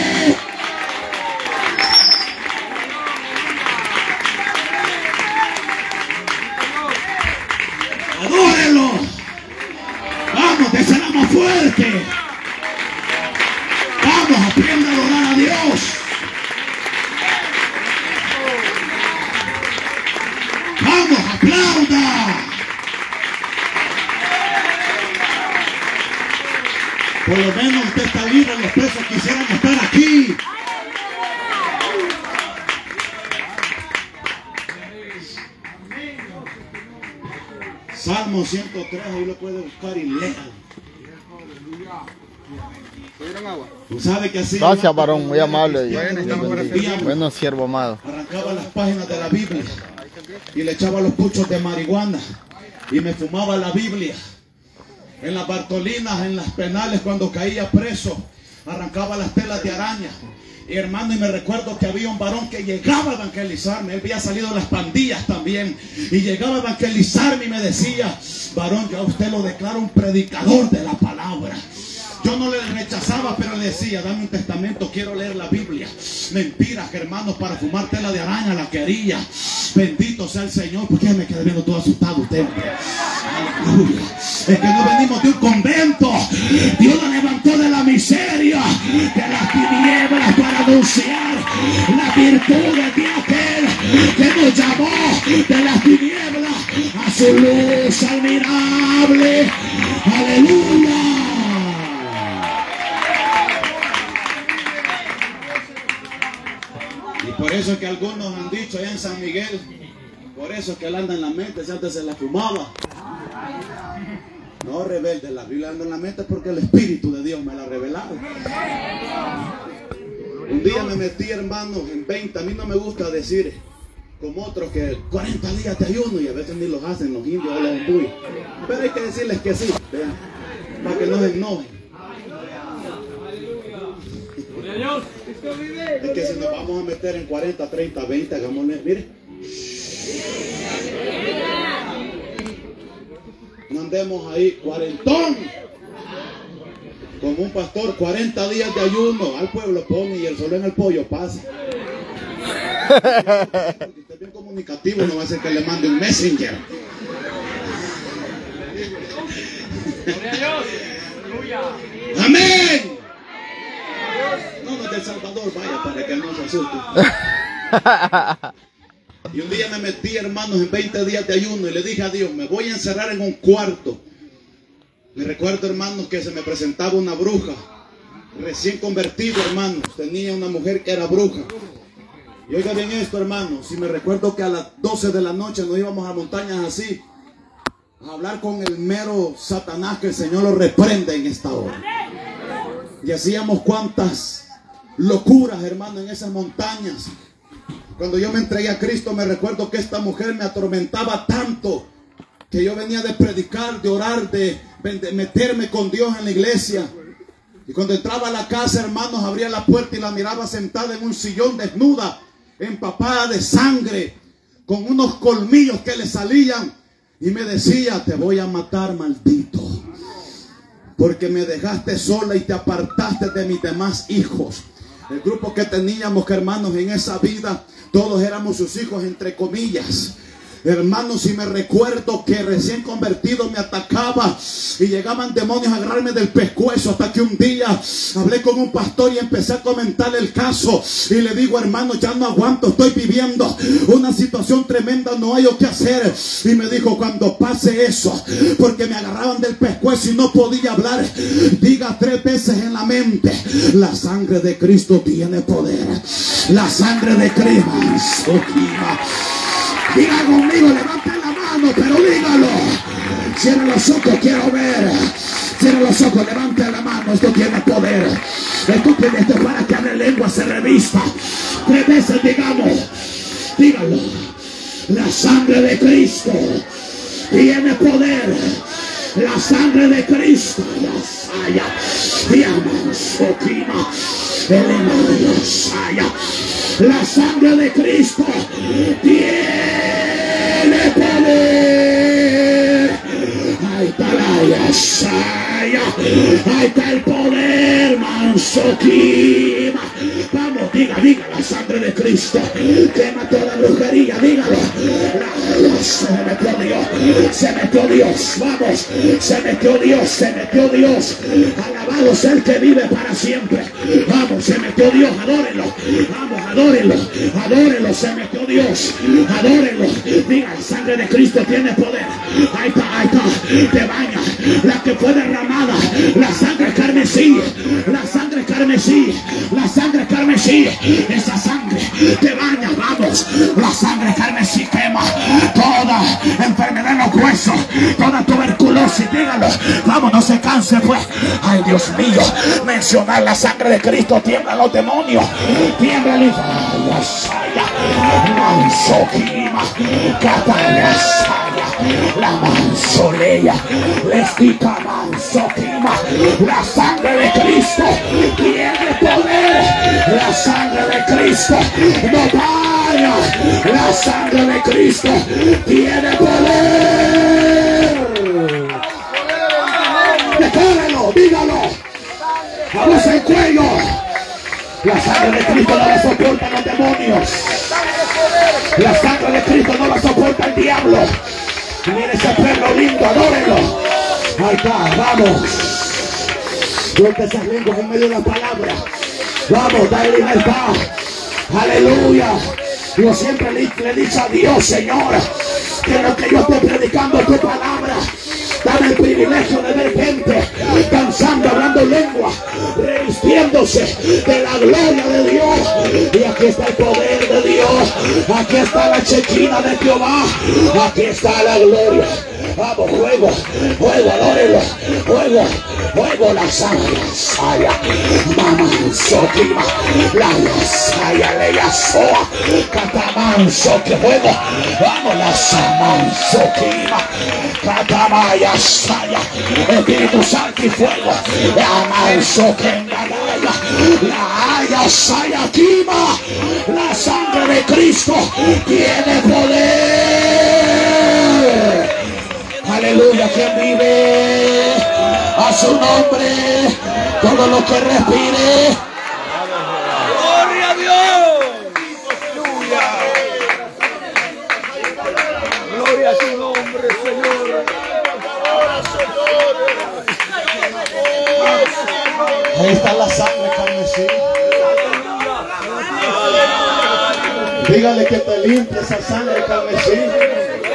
Salmo 103, ahí lo puede buscar y léalo. Tú sabes que así. Gracias, varón, muy amable. Bueno, Bueno, siervo amado. arrancaba las páginas de la Biblia y le echaba los puchos de marihuana y me fumaba la Biblia. En las Bartolinas, en las penales, cuando caía preso, arrancaba las telas de araña. Y hermano, y me recuerdo que había un varón que llegaba a evangelizarme. Él había salido de las pandillas también. Y llegaba a evangelizarme y me decía, varón, yo a usted lo declaro un predicador de la palabra. Yo no le rechazaba, pero le decía, dame un testamento, quiero leer la Biblia. Mentiras, hermanos, para fumar tela de araña la quería. Bendito sea el Señor, porque me quedé viendo todo asustado usted. Aleluya. Es que no venimos de un convento. Dios lo levantó de la miseria, de las tinieblas para anunciar la virtud de aquel que nos llamó de las tinieblas a su luz admirable. Aleluya. Por eso es que algunos han dicho allá en San Miguel, por eso es que él anda en la mente, si antes se la fumaba. No rebelde, la Biblia anda en la mente porque el Espíritu de Dios me la ha revelado. Un día me metí, hermano, en 20. A mí no me gusta decir, como otros, que 40 días de ayuno y a veces ni los hacen los indios o los muy. Pero hay que decirles que sí, para que no se enojen. Es que si nos vamos a meter en 40, 30, 20, hagámosle, mire. No andemos ahí, cuarentón. Como un pastor, 40 días de ayuno al pueblo pone y el sol en el pollo pasa. Porque usted es bien comunicativo, no va a ser que le mande un messenger. Amén. Del Salvador, vaya, para que no se asuste. Y un día me metí, hermanos, en 20 días de ayuno y le dije a Dios, me voy a encerrar en un cuarto. Me recuerdo, hermanos, que se me presentaba una bruja, recién convertido, hermanos. Tenía una mujer que era bruja. Y oiga bien esto, hermanos, si me recuerdo que a las 12 de la noche nos íbamos a montañas así. a hablar con el mero Satanás que el Señor lo reprende en esta hora. Y hacíamos cuantas locuras, hermano, en esas montañas. Cuando yo me entregué a Cristo, me recuerdo que esta mujer me atormentaba tanto que yo venía de predicar, de orar, de, meterme con Dios en la iglesia. Y cuando entraba a la casa, hermanos, abría la puerta y la miraba sentada en un sillón desnuda, empapada de sangre, con unos colmillos que le salían. Y me decía, te voy a matar, maldito. Porque me dejaste sola y te apartaste de mis demás hijos. El grupo que teníamos, hermanos, en esa vida, todos éramos sus hijos, entre comillas. Hermanos, si me recuerdo que recién convertido me atacaba y llegaban demonios a agarrarme del pescuezo hasta que un día hablé con un pastor y empecé a comentar el caso y le digo, hermano, ya no aguanto, estoy viviendo una situación tremenda, no hay o qué hacer. Y me dijo, cuando pase eso, porque me agarraban del pescuezo y no podía hablar, diga tres veces en la mente, la sangre de Cristo tiene poder. La sangre de Cristo. Diga conmigo, levante la mano, pero dígalo. Cierra los ojos, quiero ver. Cierra los ojos, levante la mano. Esto tiene poder. Esto tiene esto para que la lengua se revista. Tres veces digamos. Dígalo. La sangre de Cristo tiene poder. La sangre de Cristo. La La sangre de Cristo tiene poder. Ahí está la saya. Ahí está el poder, mansoquima. Vamos, diga, diga la sangre de Cristo. Quema toda brujería, dígalo. Se metió Dios, se metió Dios, vamos, se metió Dios, se metió Dios. Alabado sea el que vive para siempre. Vamos, se metió Dios, adórenlo. Vamos, adórenlo, adórenlo, se metió Dios, adórenlo. Diga, la sangre de Cristo tiene poder. Ahí está, ahí está, te baña. La que fue derramada, la sangre carmesí, la sangre carmesí, la sangre carmesí, esa sangre te baña, vamos, la sangre carmesí quema. Toda enfermedad en los huesos, toda tuberculosis, dígalo, vamos, no se canse pues, ay Dios mío, mencionar la sangre de Cristo, tiembla los demonios, tiembla el mansoquima, la mansolea, lestica mansoquima, la sangre de Cristo tiene poder, la sangre de Cristo no vaya, la sangre de Cristo tiene poder. Declárelo, dígalo, vamos el cuello. La sangre de Cristo no la soportan los demonios. La sangre de Cristo no la soporta el diablo. Mire ese perro lindo, adórenlo. Ahí está, vamos. Suelta esas lenguas en medio de la palabra. Vamos, dale libertad. Aleluya. Yo siempre le, le he a Dios, Señor, que lo que yo estoy predicando es tu palabra. Dame el privilegio de ver gente danzando, hablando lengua, revistiéndose de la gloria de Dios. Y aquí está el poder de Dios. Aquí está la chequina de Jehová. Aquí está la gloria. Vamos, juego, juego, adórelo, juego, juego la saya, mamá, sotima, la saya, le soa, catamanso, que juego, vamos, la saman, sotima, catamaya, saya, Espíritu Santo y fuego, la manso, que la haya, saya, quima, la sangre de Cristo tiene poder. Aleluya, quien vive a su nombre, todo lo que respire. Gloria a Dios. Aleluya. Gloria a su nombre, Señor. Ahí está la sangre carmesí. Dígale que te limpie esa sangre carmesí.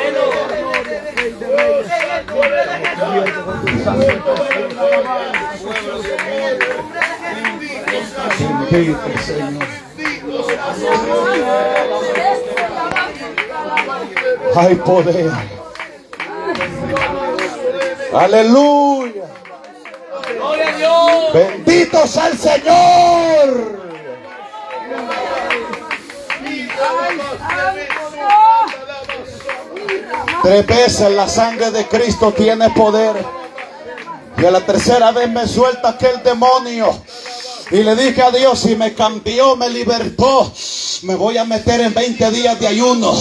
Hay poder. Aleluya. Bendito sea el Señor. Tres veces la sangre de Cristo tiene poder. Y a la tercera vez me suelta aquel demonio. Y le dije a Dios, si me cambió, me libertó, me voy a meter en 20 días de ayuno.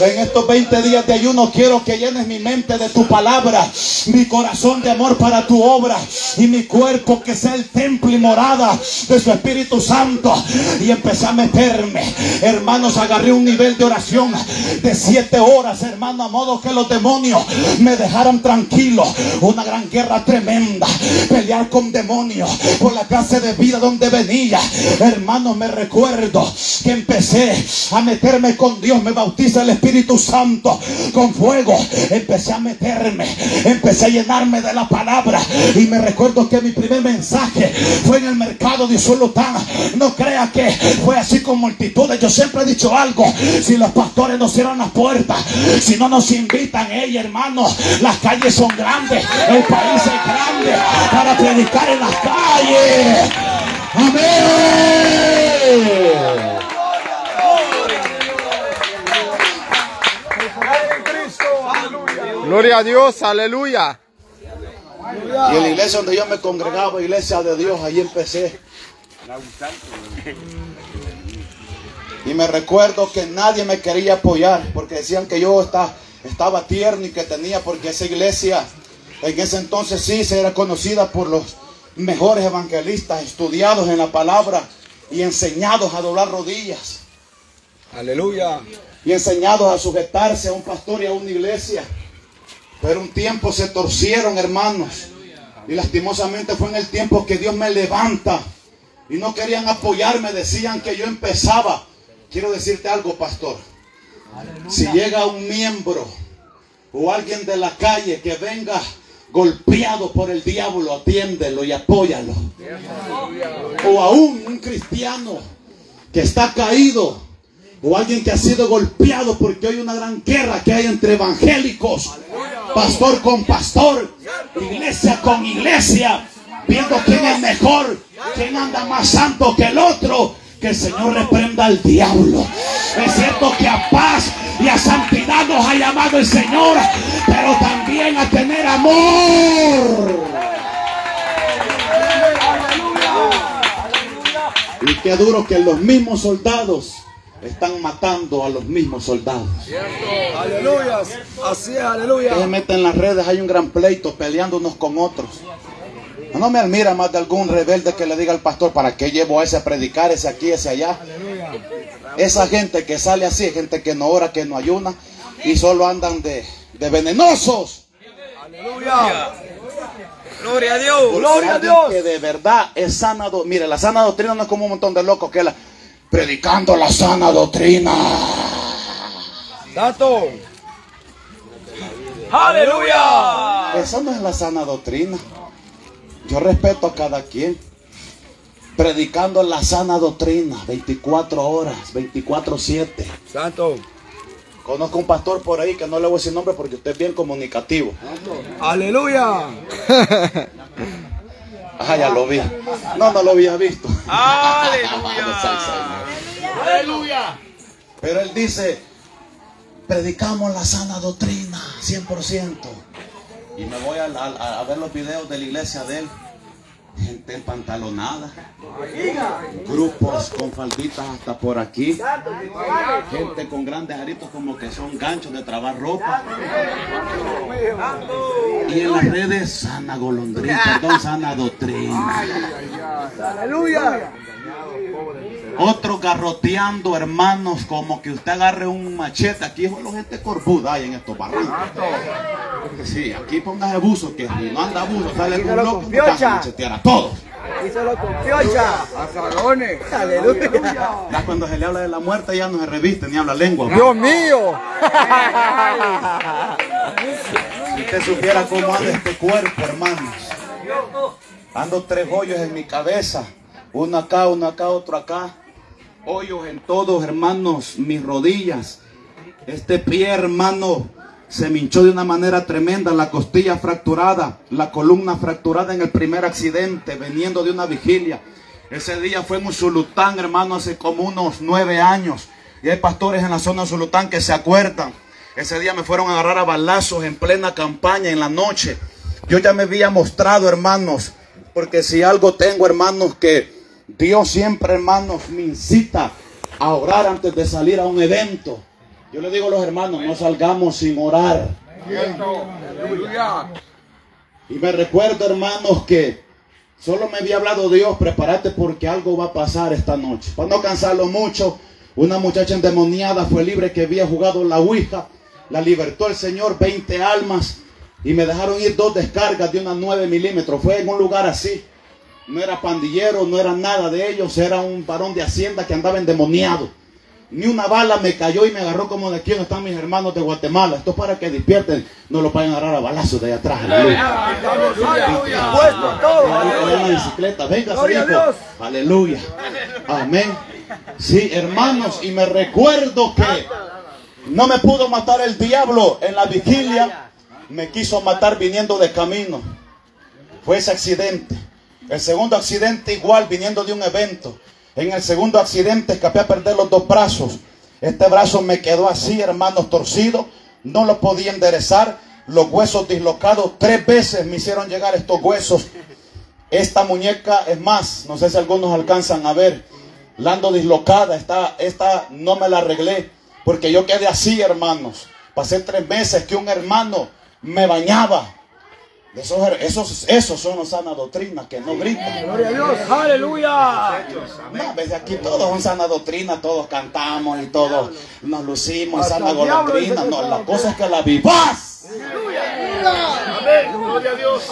En estos 20 días de ayuno quiero que llenes mi mente de tu palabra, mi corazón de amor para tu obra y mi cuerpo que sea el templo y morada de su Espíritu Santo. Y empecé a meterme. Hermanos, agarré un nivel de oración de 7 horas, hermano, a modo que los demonios me dejaran tranquilo. Una gran guerra tremenda. Pelear con demonios por la clase de vida donde venía. Hermano, me recuerdo que empecé a meterme con Dios. Me bautiza el Espíritu Santo con fuego. Empecé a meterme. Empecé a llenarme de la palabra. Y me recuerdo que mi primer mensaje fue en el mercado de Usulután. No crea que fue así con multitudes. Yo siempre he dicho algo. Si los pastores nos cierran las puertas, si no nos invitan, ella hermano, las calles son grandes. El país es grande para predicar en las calles. Amén. Gloria a Dios, aleluya. Y en la iglesia donde yo me congregaba, iglesia de Dios, ahí empecé. Y me recuerdo que nadie me quería apoyar porque decían que yo estaba, estaba tierno y que tenía, porque esa iglesia en ese entonces sí se era conocida por los mejores evangelistas, estudiados en la palabra y enseñados a doblar rodillas Aleluya. y enseñados a sujetarse a un pastor y a una iglesia. Pero un tiempo se torcieron, hermanos. Y lastimosamente fue en el tiempo que Dios me levanta. Y no querían apoyarme, decían que yo empezaba. Quiero decirte algo, pastor. Si llega un miembro o alguien de la calle que venga golpeado por el diablo, atiéndelo y apóyalo. O aún un cristiano que está caído o alguien que ha sido golpeado porque hay una gran guerra que hay entre evangélicos, pastor con pastor, iglesia con iglesia, viendo quién es mejor, quién anda más santo que el otro. Que el Señor reprenda al diablo. Es cierto que a paz y a santidad nos ha llamado el Señor, pero también a tener amor. Y qué duro que los mismos soldados están matando a los mismos soldados. Aleluya. Así es, aleluya. Ustedes meten en las redes, hay un gran pleito peleando unos con otros. No me admira más de algún rebelde que le diga al pastor, ¿para qué llevo a ese a predicar, ese aquí, ese allá? Esa gente que sale así, gente que no ora, que no ayuna y solo andan de, de venenosos. Aleluya. Gloria a Dios. Gloria a Dios. que de verdad es sana. do- Mire, la sana doctrina no es como un montón de locos que la predicando la sana doctrina. Santo. Aleluya. Esa no es la sana doctrina. Yo respeto a cada quien. Predicando la sana doctrina, 24 horas, 24-7. Santo. Conozco un pastor por ahí que no le voy a decir nombre porque usted es bien comunicativo. Aleluya. Ah, ya lo vi. No, no lo había visto. Aleluya. Pero él dice, predicamos la sana doctrina, 100%. Y me voy a, a- a ver los videos de la iglesia de él. Gente empantalonada. Grupos con falditas hasta por aquí. Gente con grandes aritos como que son ganchos de trabar ropa. Y en las redes, sana golondrina, perdón, sana doctrina. Aleluya. Otros garroteando, hermanos, como que usted agarre un machete. Aquí es la gente corbuda hay en estos barrancos. Sí, aquí póngase buzo, que si no anda buzo, sale con un loco y a machetear a todos. Y solo con piocha. Azarones. Aleluya. Ya cuando se le habla de la muerte ya no se reviste ni habla lengua. Dios mío. Si usted supiera cómo anda este cuerpo, hermanos. Ando tres hoyos en mi cabeza. Uno acá, uno acá, otro acá. Hoyos en todos, hermanos, mis rodillas. Este pie, hermano, se me hinchó de una manera tremenda, la costilla fracturada, la columna fracturada en el primer accidente, veniendo de una vigilia. Ese día fue en Usulután, hermano, hace como unos nueve años. Y hay pastores en la zona de Usulután que se acuerdan. Ese día me fueron a agarrar a balazos en plena campaña, en la noche. Yo ya me había mostrado, hermanos, porque si algo tengo, hermanos, que Dios siempre, hermanos, me incita a orar antes de salir a un evento. Yo le digo a los hermanos, no salgamos sin orar. Y me recuerdo, hermanos, que solo me había hablado Dios, prepárate porque algo va a pasar esta noche. Para no cansarlo mucho, una muchacha endemoniada fue libre que había jugado la Ouija. La libertó el Señor, 20 almas. Y me dejaron ir dos descargas de unas 9 milímetros. Fue en un lugar así. No era pandillero, no era nada de ellos. Era un varón de hacienda que andaba endemoniado. Ni una bala me cayó y me agarró como de aquí donde están mis hermanos de Guatemala. Esto es para que despierten, no lo vayan a agarrar a balazos de allá atrás. Aleluya. Puesto todo. una bicicleta, venga, hijo. Aleluya. Amén. Sí, hermanos, y me recuerdo que no me pudo matar el diablo en la vigilia. Me quiso matar viniendo de camino. Fue ese accidente. El segundo accidente igual viniendo de un evento. En el segundo accidente escapé a perder los dos brazos. Este brazo me quedó así, hermanos, torcido. No lo podía enderezar. Los huesos dislocados. Tres veces me hicieron llegar estos huesos. Esta muñeca, es más, no sé si algunos alcanzan a ver. La ando dislocada. Esta, esta no me la arreglé. Porque yo quedé así, hermanos. Pasé tres meses que un hermano me bañaba esos, esos, esos son los sana doctrina que no gritan. Gloria a Dios, aleluya. No, desde aquí todos son sana doctrina, todos cantamos y todos nos lucimos en sana doctrina. No, la cosa es que la vivas. Gloria a Dios.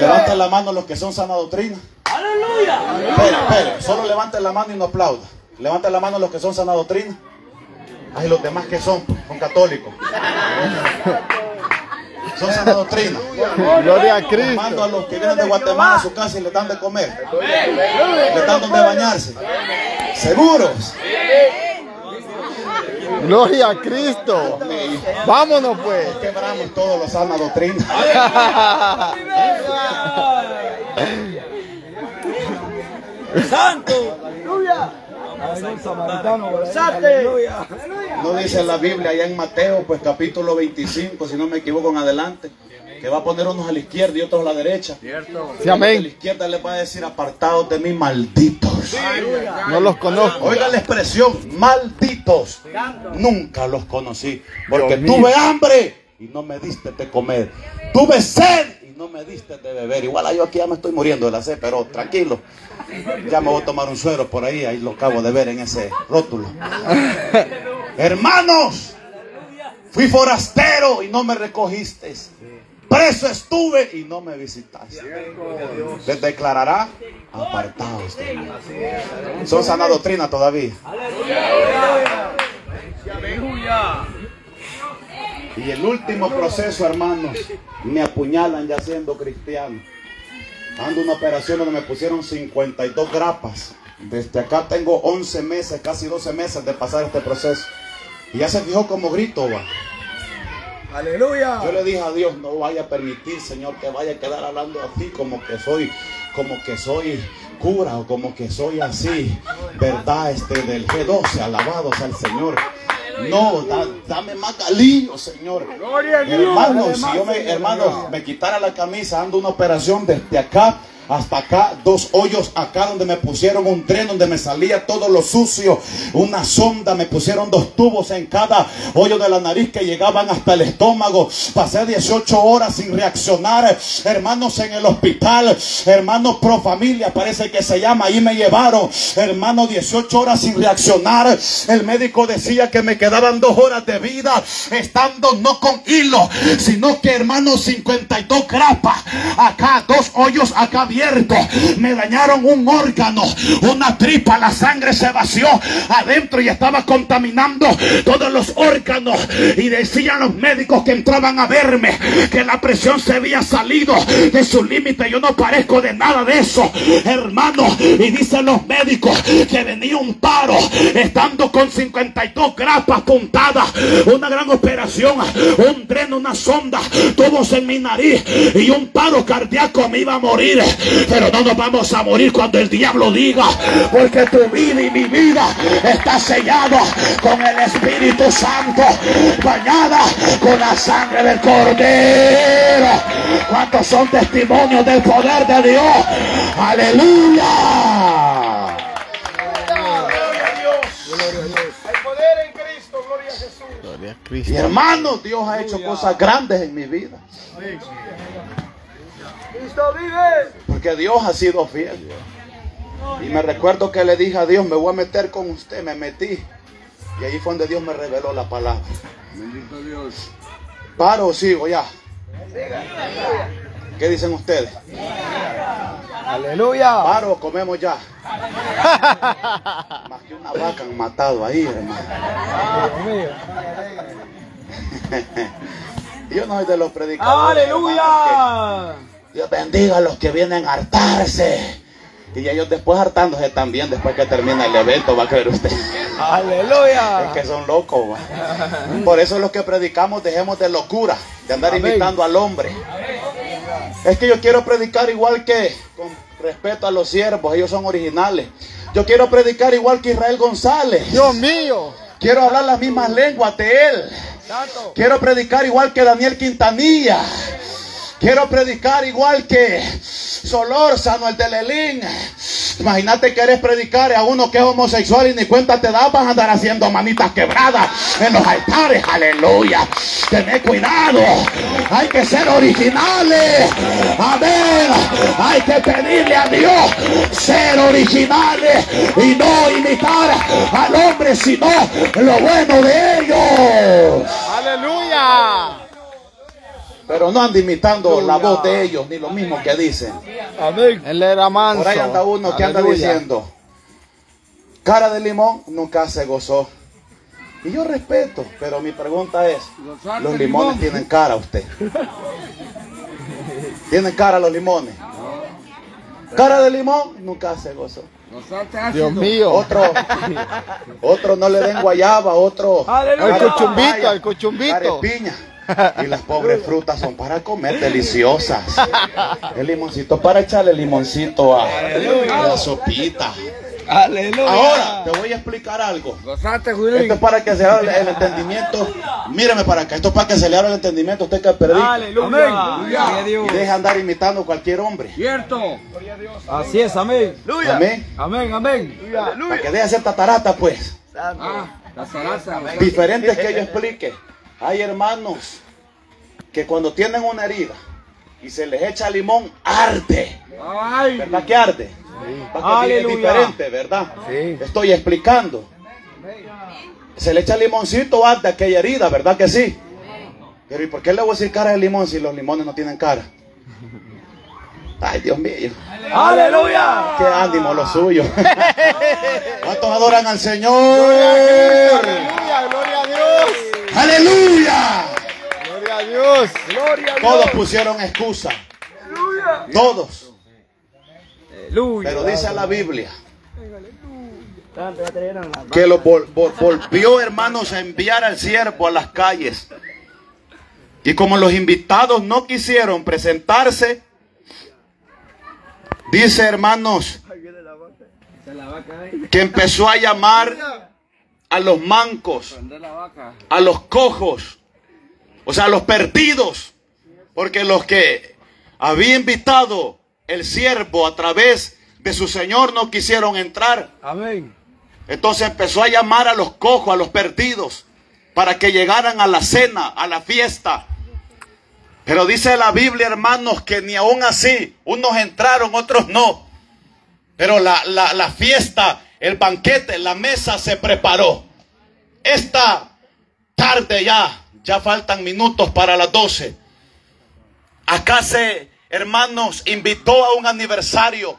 Levanten la mano los que son sana doctrina. Aleluya. Espera, espera, solo levanten la mano y no aplaudan. Levanten la mano los que son sana doctrina. Hay los demás que son, son católicos. Son sana doctrina. Gloria a Cristo. Mando a los que vienen de Guatemala a su casa y le dan de comer. Le dan donde bañarse. ¿Seguros? Gloria a Cristo. Vámonos pues. Quebramos todos los sana doctrina. Santo. No dice la Biblia allá en Mateo, pues capítulo 25, si no me equivoco en adelante, que va a poner unos a la izquierda y otros a la derecha. Sí, amén. A la izquierda le va a decir apartados de mí, malditos. No los conozco. Oiga la expresión, malditos. Nunca los conocí. Porque tuve hambre y no me diste de comer. Tuve sed no me diste de beber. Igual yo aquí ya me estoy muriendo de la sed, pero tranquilo. Ya me voy a tomar un suero por ahí, ahí lo acabo de ver en ese rótulo. Hermanos, fui forastero y no me recogiste. Preso estuve y no me visitaste. Les declarará apartados mí. Son sana doctrina todavía. Aleluya. Y el último proceso, hermanos, me apuñalan ya siendo cristiano. Ando una operación donde me pusieron 52 grapas. Desde acá tengo 11 meses, casi 12 meses de pasar este proceso. Y ya se fijó como grito, va. Aleluya. Yo le dije a Dios, no vaya a permitir, Señor, que vaya a quedar hablando a ti como que soy, como que soy cura o como que soy así, verdad, este del G12, alabados al Señor. No, dame más galillo, Señor. Hermanos, si yo me, hermanos, me quitara la camisa, ando una operación desde acá hasta acá, dos hoyos acá donde me pusieron un tren donde me salía todo lo sucio, una sonda, me pusieron dos tubos en cada hoyo de la nariz que llegaban hasta el estómago. Pasé 18 horas sin reaccionar, hermanos en el hospital, hermanos pro familia, parece que se llama, ahí me llevaron, hermanos 18 horas sin reaccionar. El médico decía que me quedaban dos horas de vida, estando no con hilo, sino que hermanos 52 grapas, acá dos hoyos, acá bien Me dañaron un órgano, una tripa, la sangre se vació adentro y estaba contaminando todos los órganos. Y decían los médicos que entraban a verme que la presión se había salido de su límite. Yo no parezco de nada de eso, hermano. Y dicen los médicos que venía un paro estando con 52 grapas puntadas, una gran operación, un dreno, una sonda, tubos en mi nariz y un paro cardíaco me iba a morir. Pero no nos vamos a morir cuando el diablo diga, porque tu vida y mi vida está sellado con el Espíritu Santo, bañada con la sangre del Cordero. ¿Cuántos son testimonios del poder de Dios? Aleluya. Hay poder en Cristo, gloria a Jesús. Gloria a Mi Cristo. hermano, Dios ha hecho cosas grandes en mi vida. Cristo vive. Porque Dios ha sido fiel. Y me recuerdo que le dije a Dios, me voy a meter con usted, me metí. Y ahí fue donde Dios me reveló la palabra. Bendito Dios. Paro o sigo ya. ¿Qué dicen ustedes? Aleluya. Paro o comemos ya. Más que una vaca han matado ahí, hermano. Yo no soy de los predicadores. hermano, Aleluya. que Dios bendiga a los que vienen a hartarse. Y ellos después hartándose también, después que termina el evento, va a creer usted. Aleluya. Es que son locos. va. Por eso los que predicamos dejemos de locura, de andar Amén. imitando al hombre. Es que yo quiero predicar igual que, con respeto a los siervos, ellos son originales. Yo quiero predicar igual que Israel González. Dios mío. Quiero hablar las mismas lenguas de él. Quiero predicar igual que Daniel Quintanilla. Quiero predicar igual que Solórzano, el de Lelín. Imagínate que eres predicar a uno que es homosexual y ni cuenta te das, vas a andar haciendo manitas quebradas en los altares. Aleluya. Tener cuidado. Hay que ser originales. Amén. Hay que pedirle a Dios ser originales y no imitar al hombre, sino lo bueno de ellos. Aleluya. Pero no anda imitando la voz de ellos, ni lo mismo que dicen. Amén. Él era manso. Por ahí anda uno que anda diciendo, cara de limón nunca se gozó. Y yo respeto, pero mi pregunta es, los limones limón. tienen cara usted. ¿Tienen cara los limones? Cara de limón nunca se gozó. Dios mío. Otro, otro no le den guayaba, otro Aleluya. El cuchumbito, papaya, el cuchumbito. piña. Y las pobres frutas son para comer deliciosas. El limoncito para echarle limoncito a, a la sopita. Aleluya. Ahora te voy a explicar algo. Gozate, Esto es para que se abra el entendimiento. Míreme para acá. Esto es para que se le abra el entendimiento. a Usted que predica. Aleluya. Y deje andar imitando a cualquier hombre. Cierto. Así es, amén. Amén. Amén, amén. Para que deje de hacer tatarata, pues. Ah. Diferentes que yo explique. Hay hermanos que cuando tienen una herida y se les echa limón, arde. Ay. ¿Verdad que arde? Para que es diferente, ¿verdad? Sí. Estoy explicando. Se le echa limoncito arde aquella herida, ¿verdad que sí? Pero ¿y por qué le voy a decir cara de limón si los limones no tienen cara? Ay, Dios mío. Aleluya. Qué ánimo lo suyo. ¿Cuántos adoran al Señor? Aleluya, gloria a Dios. Aleluya. Gloria a Dios. Gloria a Todos pusieron excusa. Aleluya. Todos. Aleluya. Pero dice la Biblia que lo vol- vol- volvió, hermanos, a enviar al siervo a las calles. Y como los invitados no quisieron presentarse, dice, hermanos, caer. que empezó a llamar a los mancos, a los cojos, o sea, a los perdidos, porque los que había invitado el siervo a través de su señor no quisieron entrar. Amén. Entonces empezó a llamar a los cojos, a los perdidos, para que llegaran a la cena, a la fiesta. Pero dice la Biblia, hermanos, que ni aún así, unos entraron, otros no. Pero la, la- la fiesta, el banquete, la mesa se preparó. Esta tarde ya, ya faltan minutos para las 12. Acá se hermanos, invitó a un aniversario.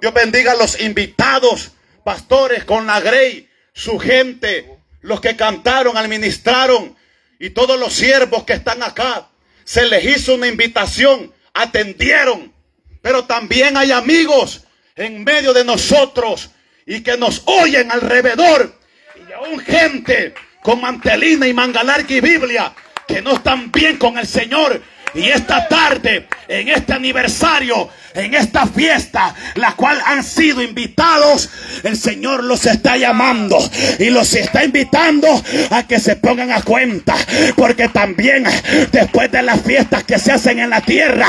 Dios bendiga a los invitados, pastores con la grey, su gente, los que cantaron, administraron y todos los siervos que están acá. Se les hizo una invitación, atendieron. Pero también hay amigos en medio de nosotros y que nos oyen alrededor. Y aún gente con mantelina y mangalarga y Biblia que no están bien con el Señor. Y esta tarde, en este aniversario, en esta fiesta, la cual han sido invitados, el Señor los está llamando y los está invitando a que se pongan a cuenta, porque también después de las fiestas que se hacen en la tierra,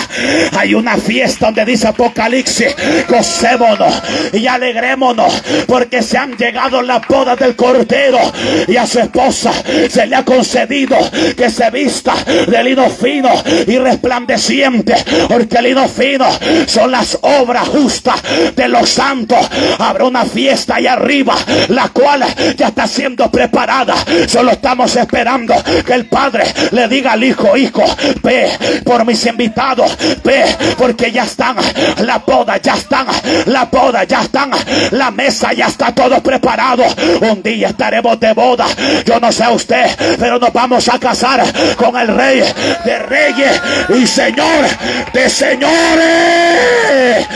hay una fiesta donde dice Apocalipsis, gocémonos y alegrémonos, porque se han llegado las bodas del Cordero y a su esposa se le ha concedido que se vista de lino fino y resplandeciente, porque lino fino son las obras justas de los santos. Habrá una fiesta allá arriba, la cual ya está siendo preparada. Solo estamos esperando que el Padre le diga al Hijo, Hijo, ve por mis invitados, ve porque ya están, la boda ya están, la boda ya están, la mesa ya está todo preparado. Un día estaremos de boda. Yo no sé usted, pero nos vamos a casar con el Rey de Reyes y Señor de Señores.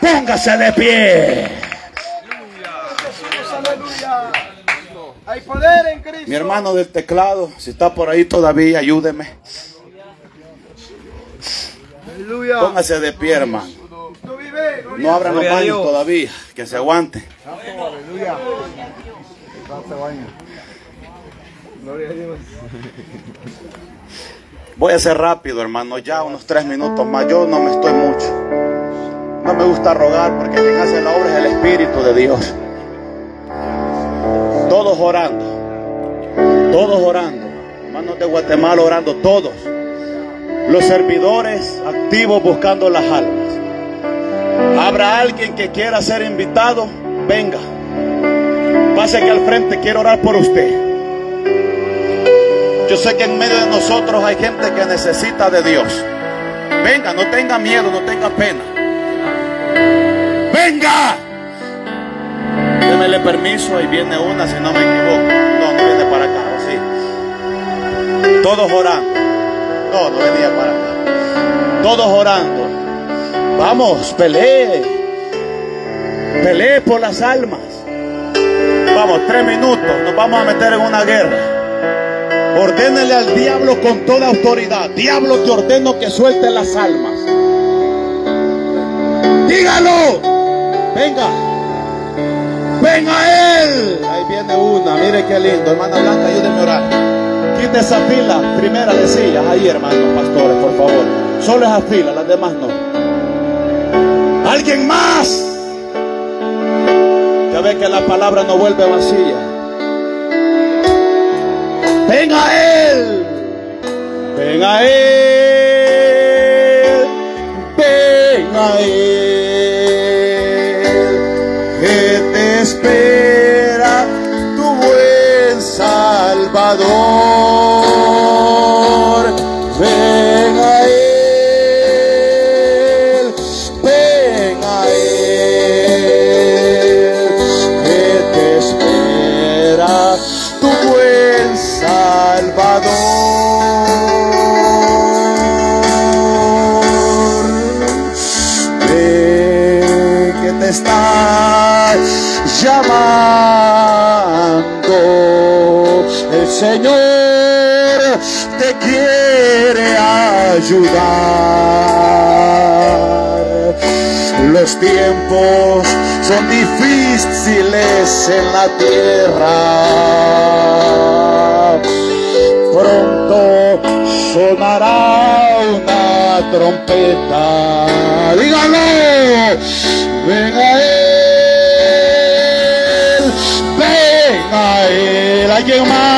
Póngase de pie. Hay poder en Cristo. Mi hermano del teclado, si está por ahí todavía, ayúdeme. Aleluya. Póngase de pie, hermano. No abran los baños todavía, que se aguante. Aleluya. Gloria a Dios. Voy a ser rápido, hermano, ya unos tres minutos más. Yo no me estoy mucho. No me gusta rogar porque quien hace la obra es el Espíritu de Dios. Todos orando. Todos orando. Hermanos de Guatemala orando, todos. Los servidores activos buscando las almas. Habrá alguien que quiera ser invitado, venga. Pase aquí al frente, quiero orar por usted. Yo sé que en medio de nosotros hay gente que necesita de Dios. Venga, no tenga miedo, no tenga pena. Venga. Démele permiso, ahí viene una, si no me equivoco. No, no viene para acá, ¿o sí. Todos orando. No, no venía para acá. Todos orando. Vamos, pelee. Pelee por las almas. Vamos, tres minutos. Nos vamos a meter en una guerra. Ordénele al diablo con toda autoridad. Diablo, te ordeno que suelte las almas. Dígalo. Venga. Venga él. Ahí viene una. Mire qué lindo. Hermana Blanca, ayúdeme a orar. Quite esa fila primera de sillas. Ahí, hermanos pastores, por favor. Solo esa fila, las demás no. ¿Alguien más? Ya ve que la palabra no vuelve vacía. Ven a Él. Ven a Él. Señor te quiere ayudar. Los tiempos son difíciles en la tierra. Pronto sonará una trompeta. Dígalo. Ven a él. Ven a él. Más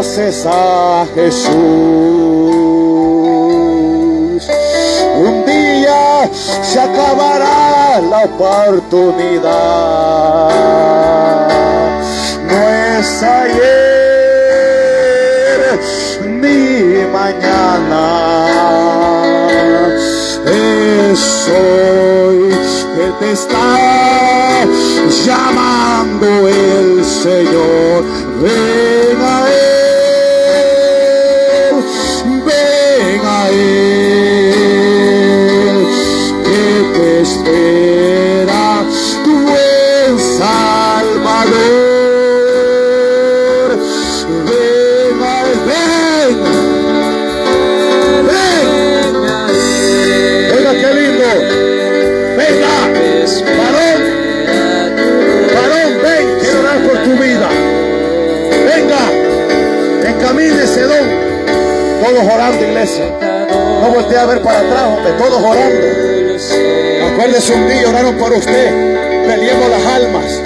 gracias a Jesús. Un día se acabará la oportunidad. No es ayer ni mañana. Es hoy que te está llamando el Señor. a ver para atrás, hombre, todos orando. Acuérdese un día, oraron por usted. Peleemos las almas.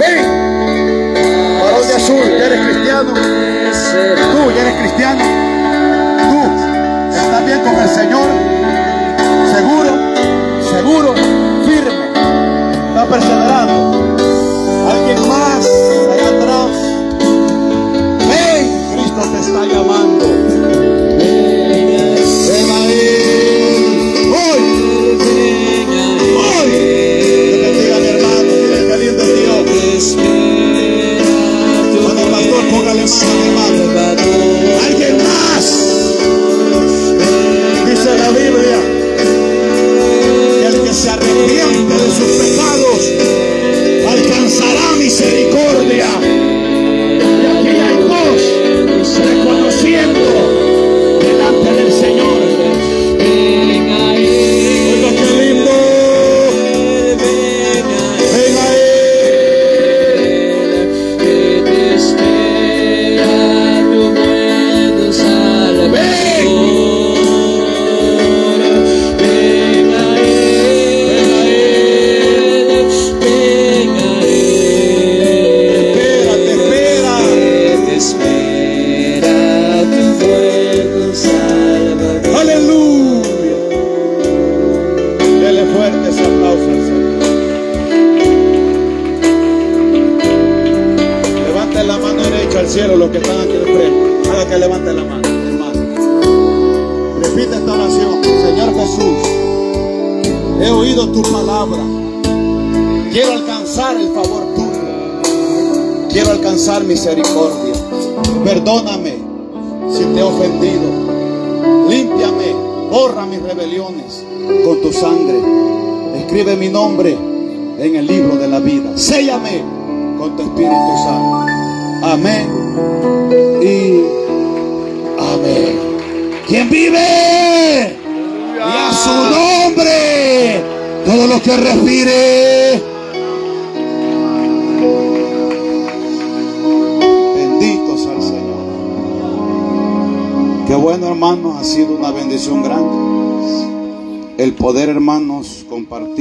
Ven, varón de azul, ya eres cristiano. Tú ya eres cristiano.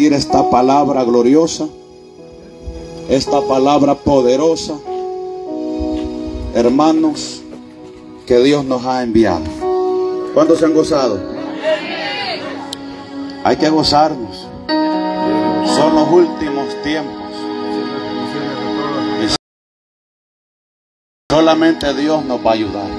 esta palabra gloriosa, esta palabra poderosa, hermanos, que Dios nos ha enviado. ¿Cuántos se han gozado? Hay que gozarnos. Son los últimos tiempos. Solamente Dios nos va a ayudar.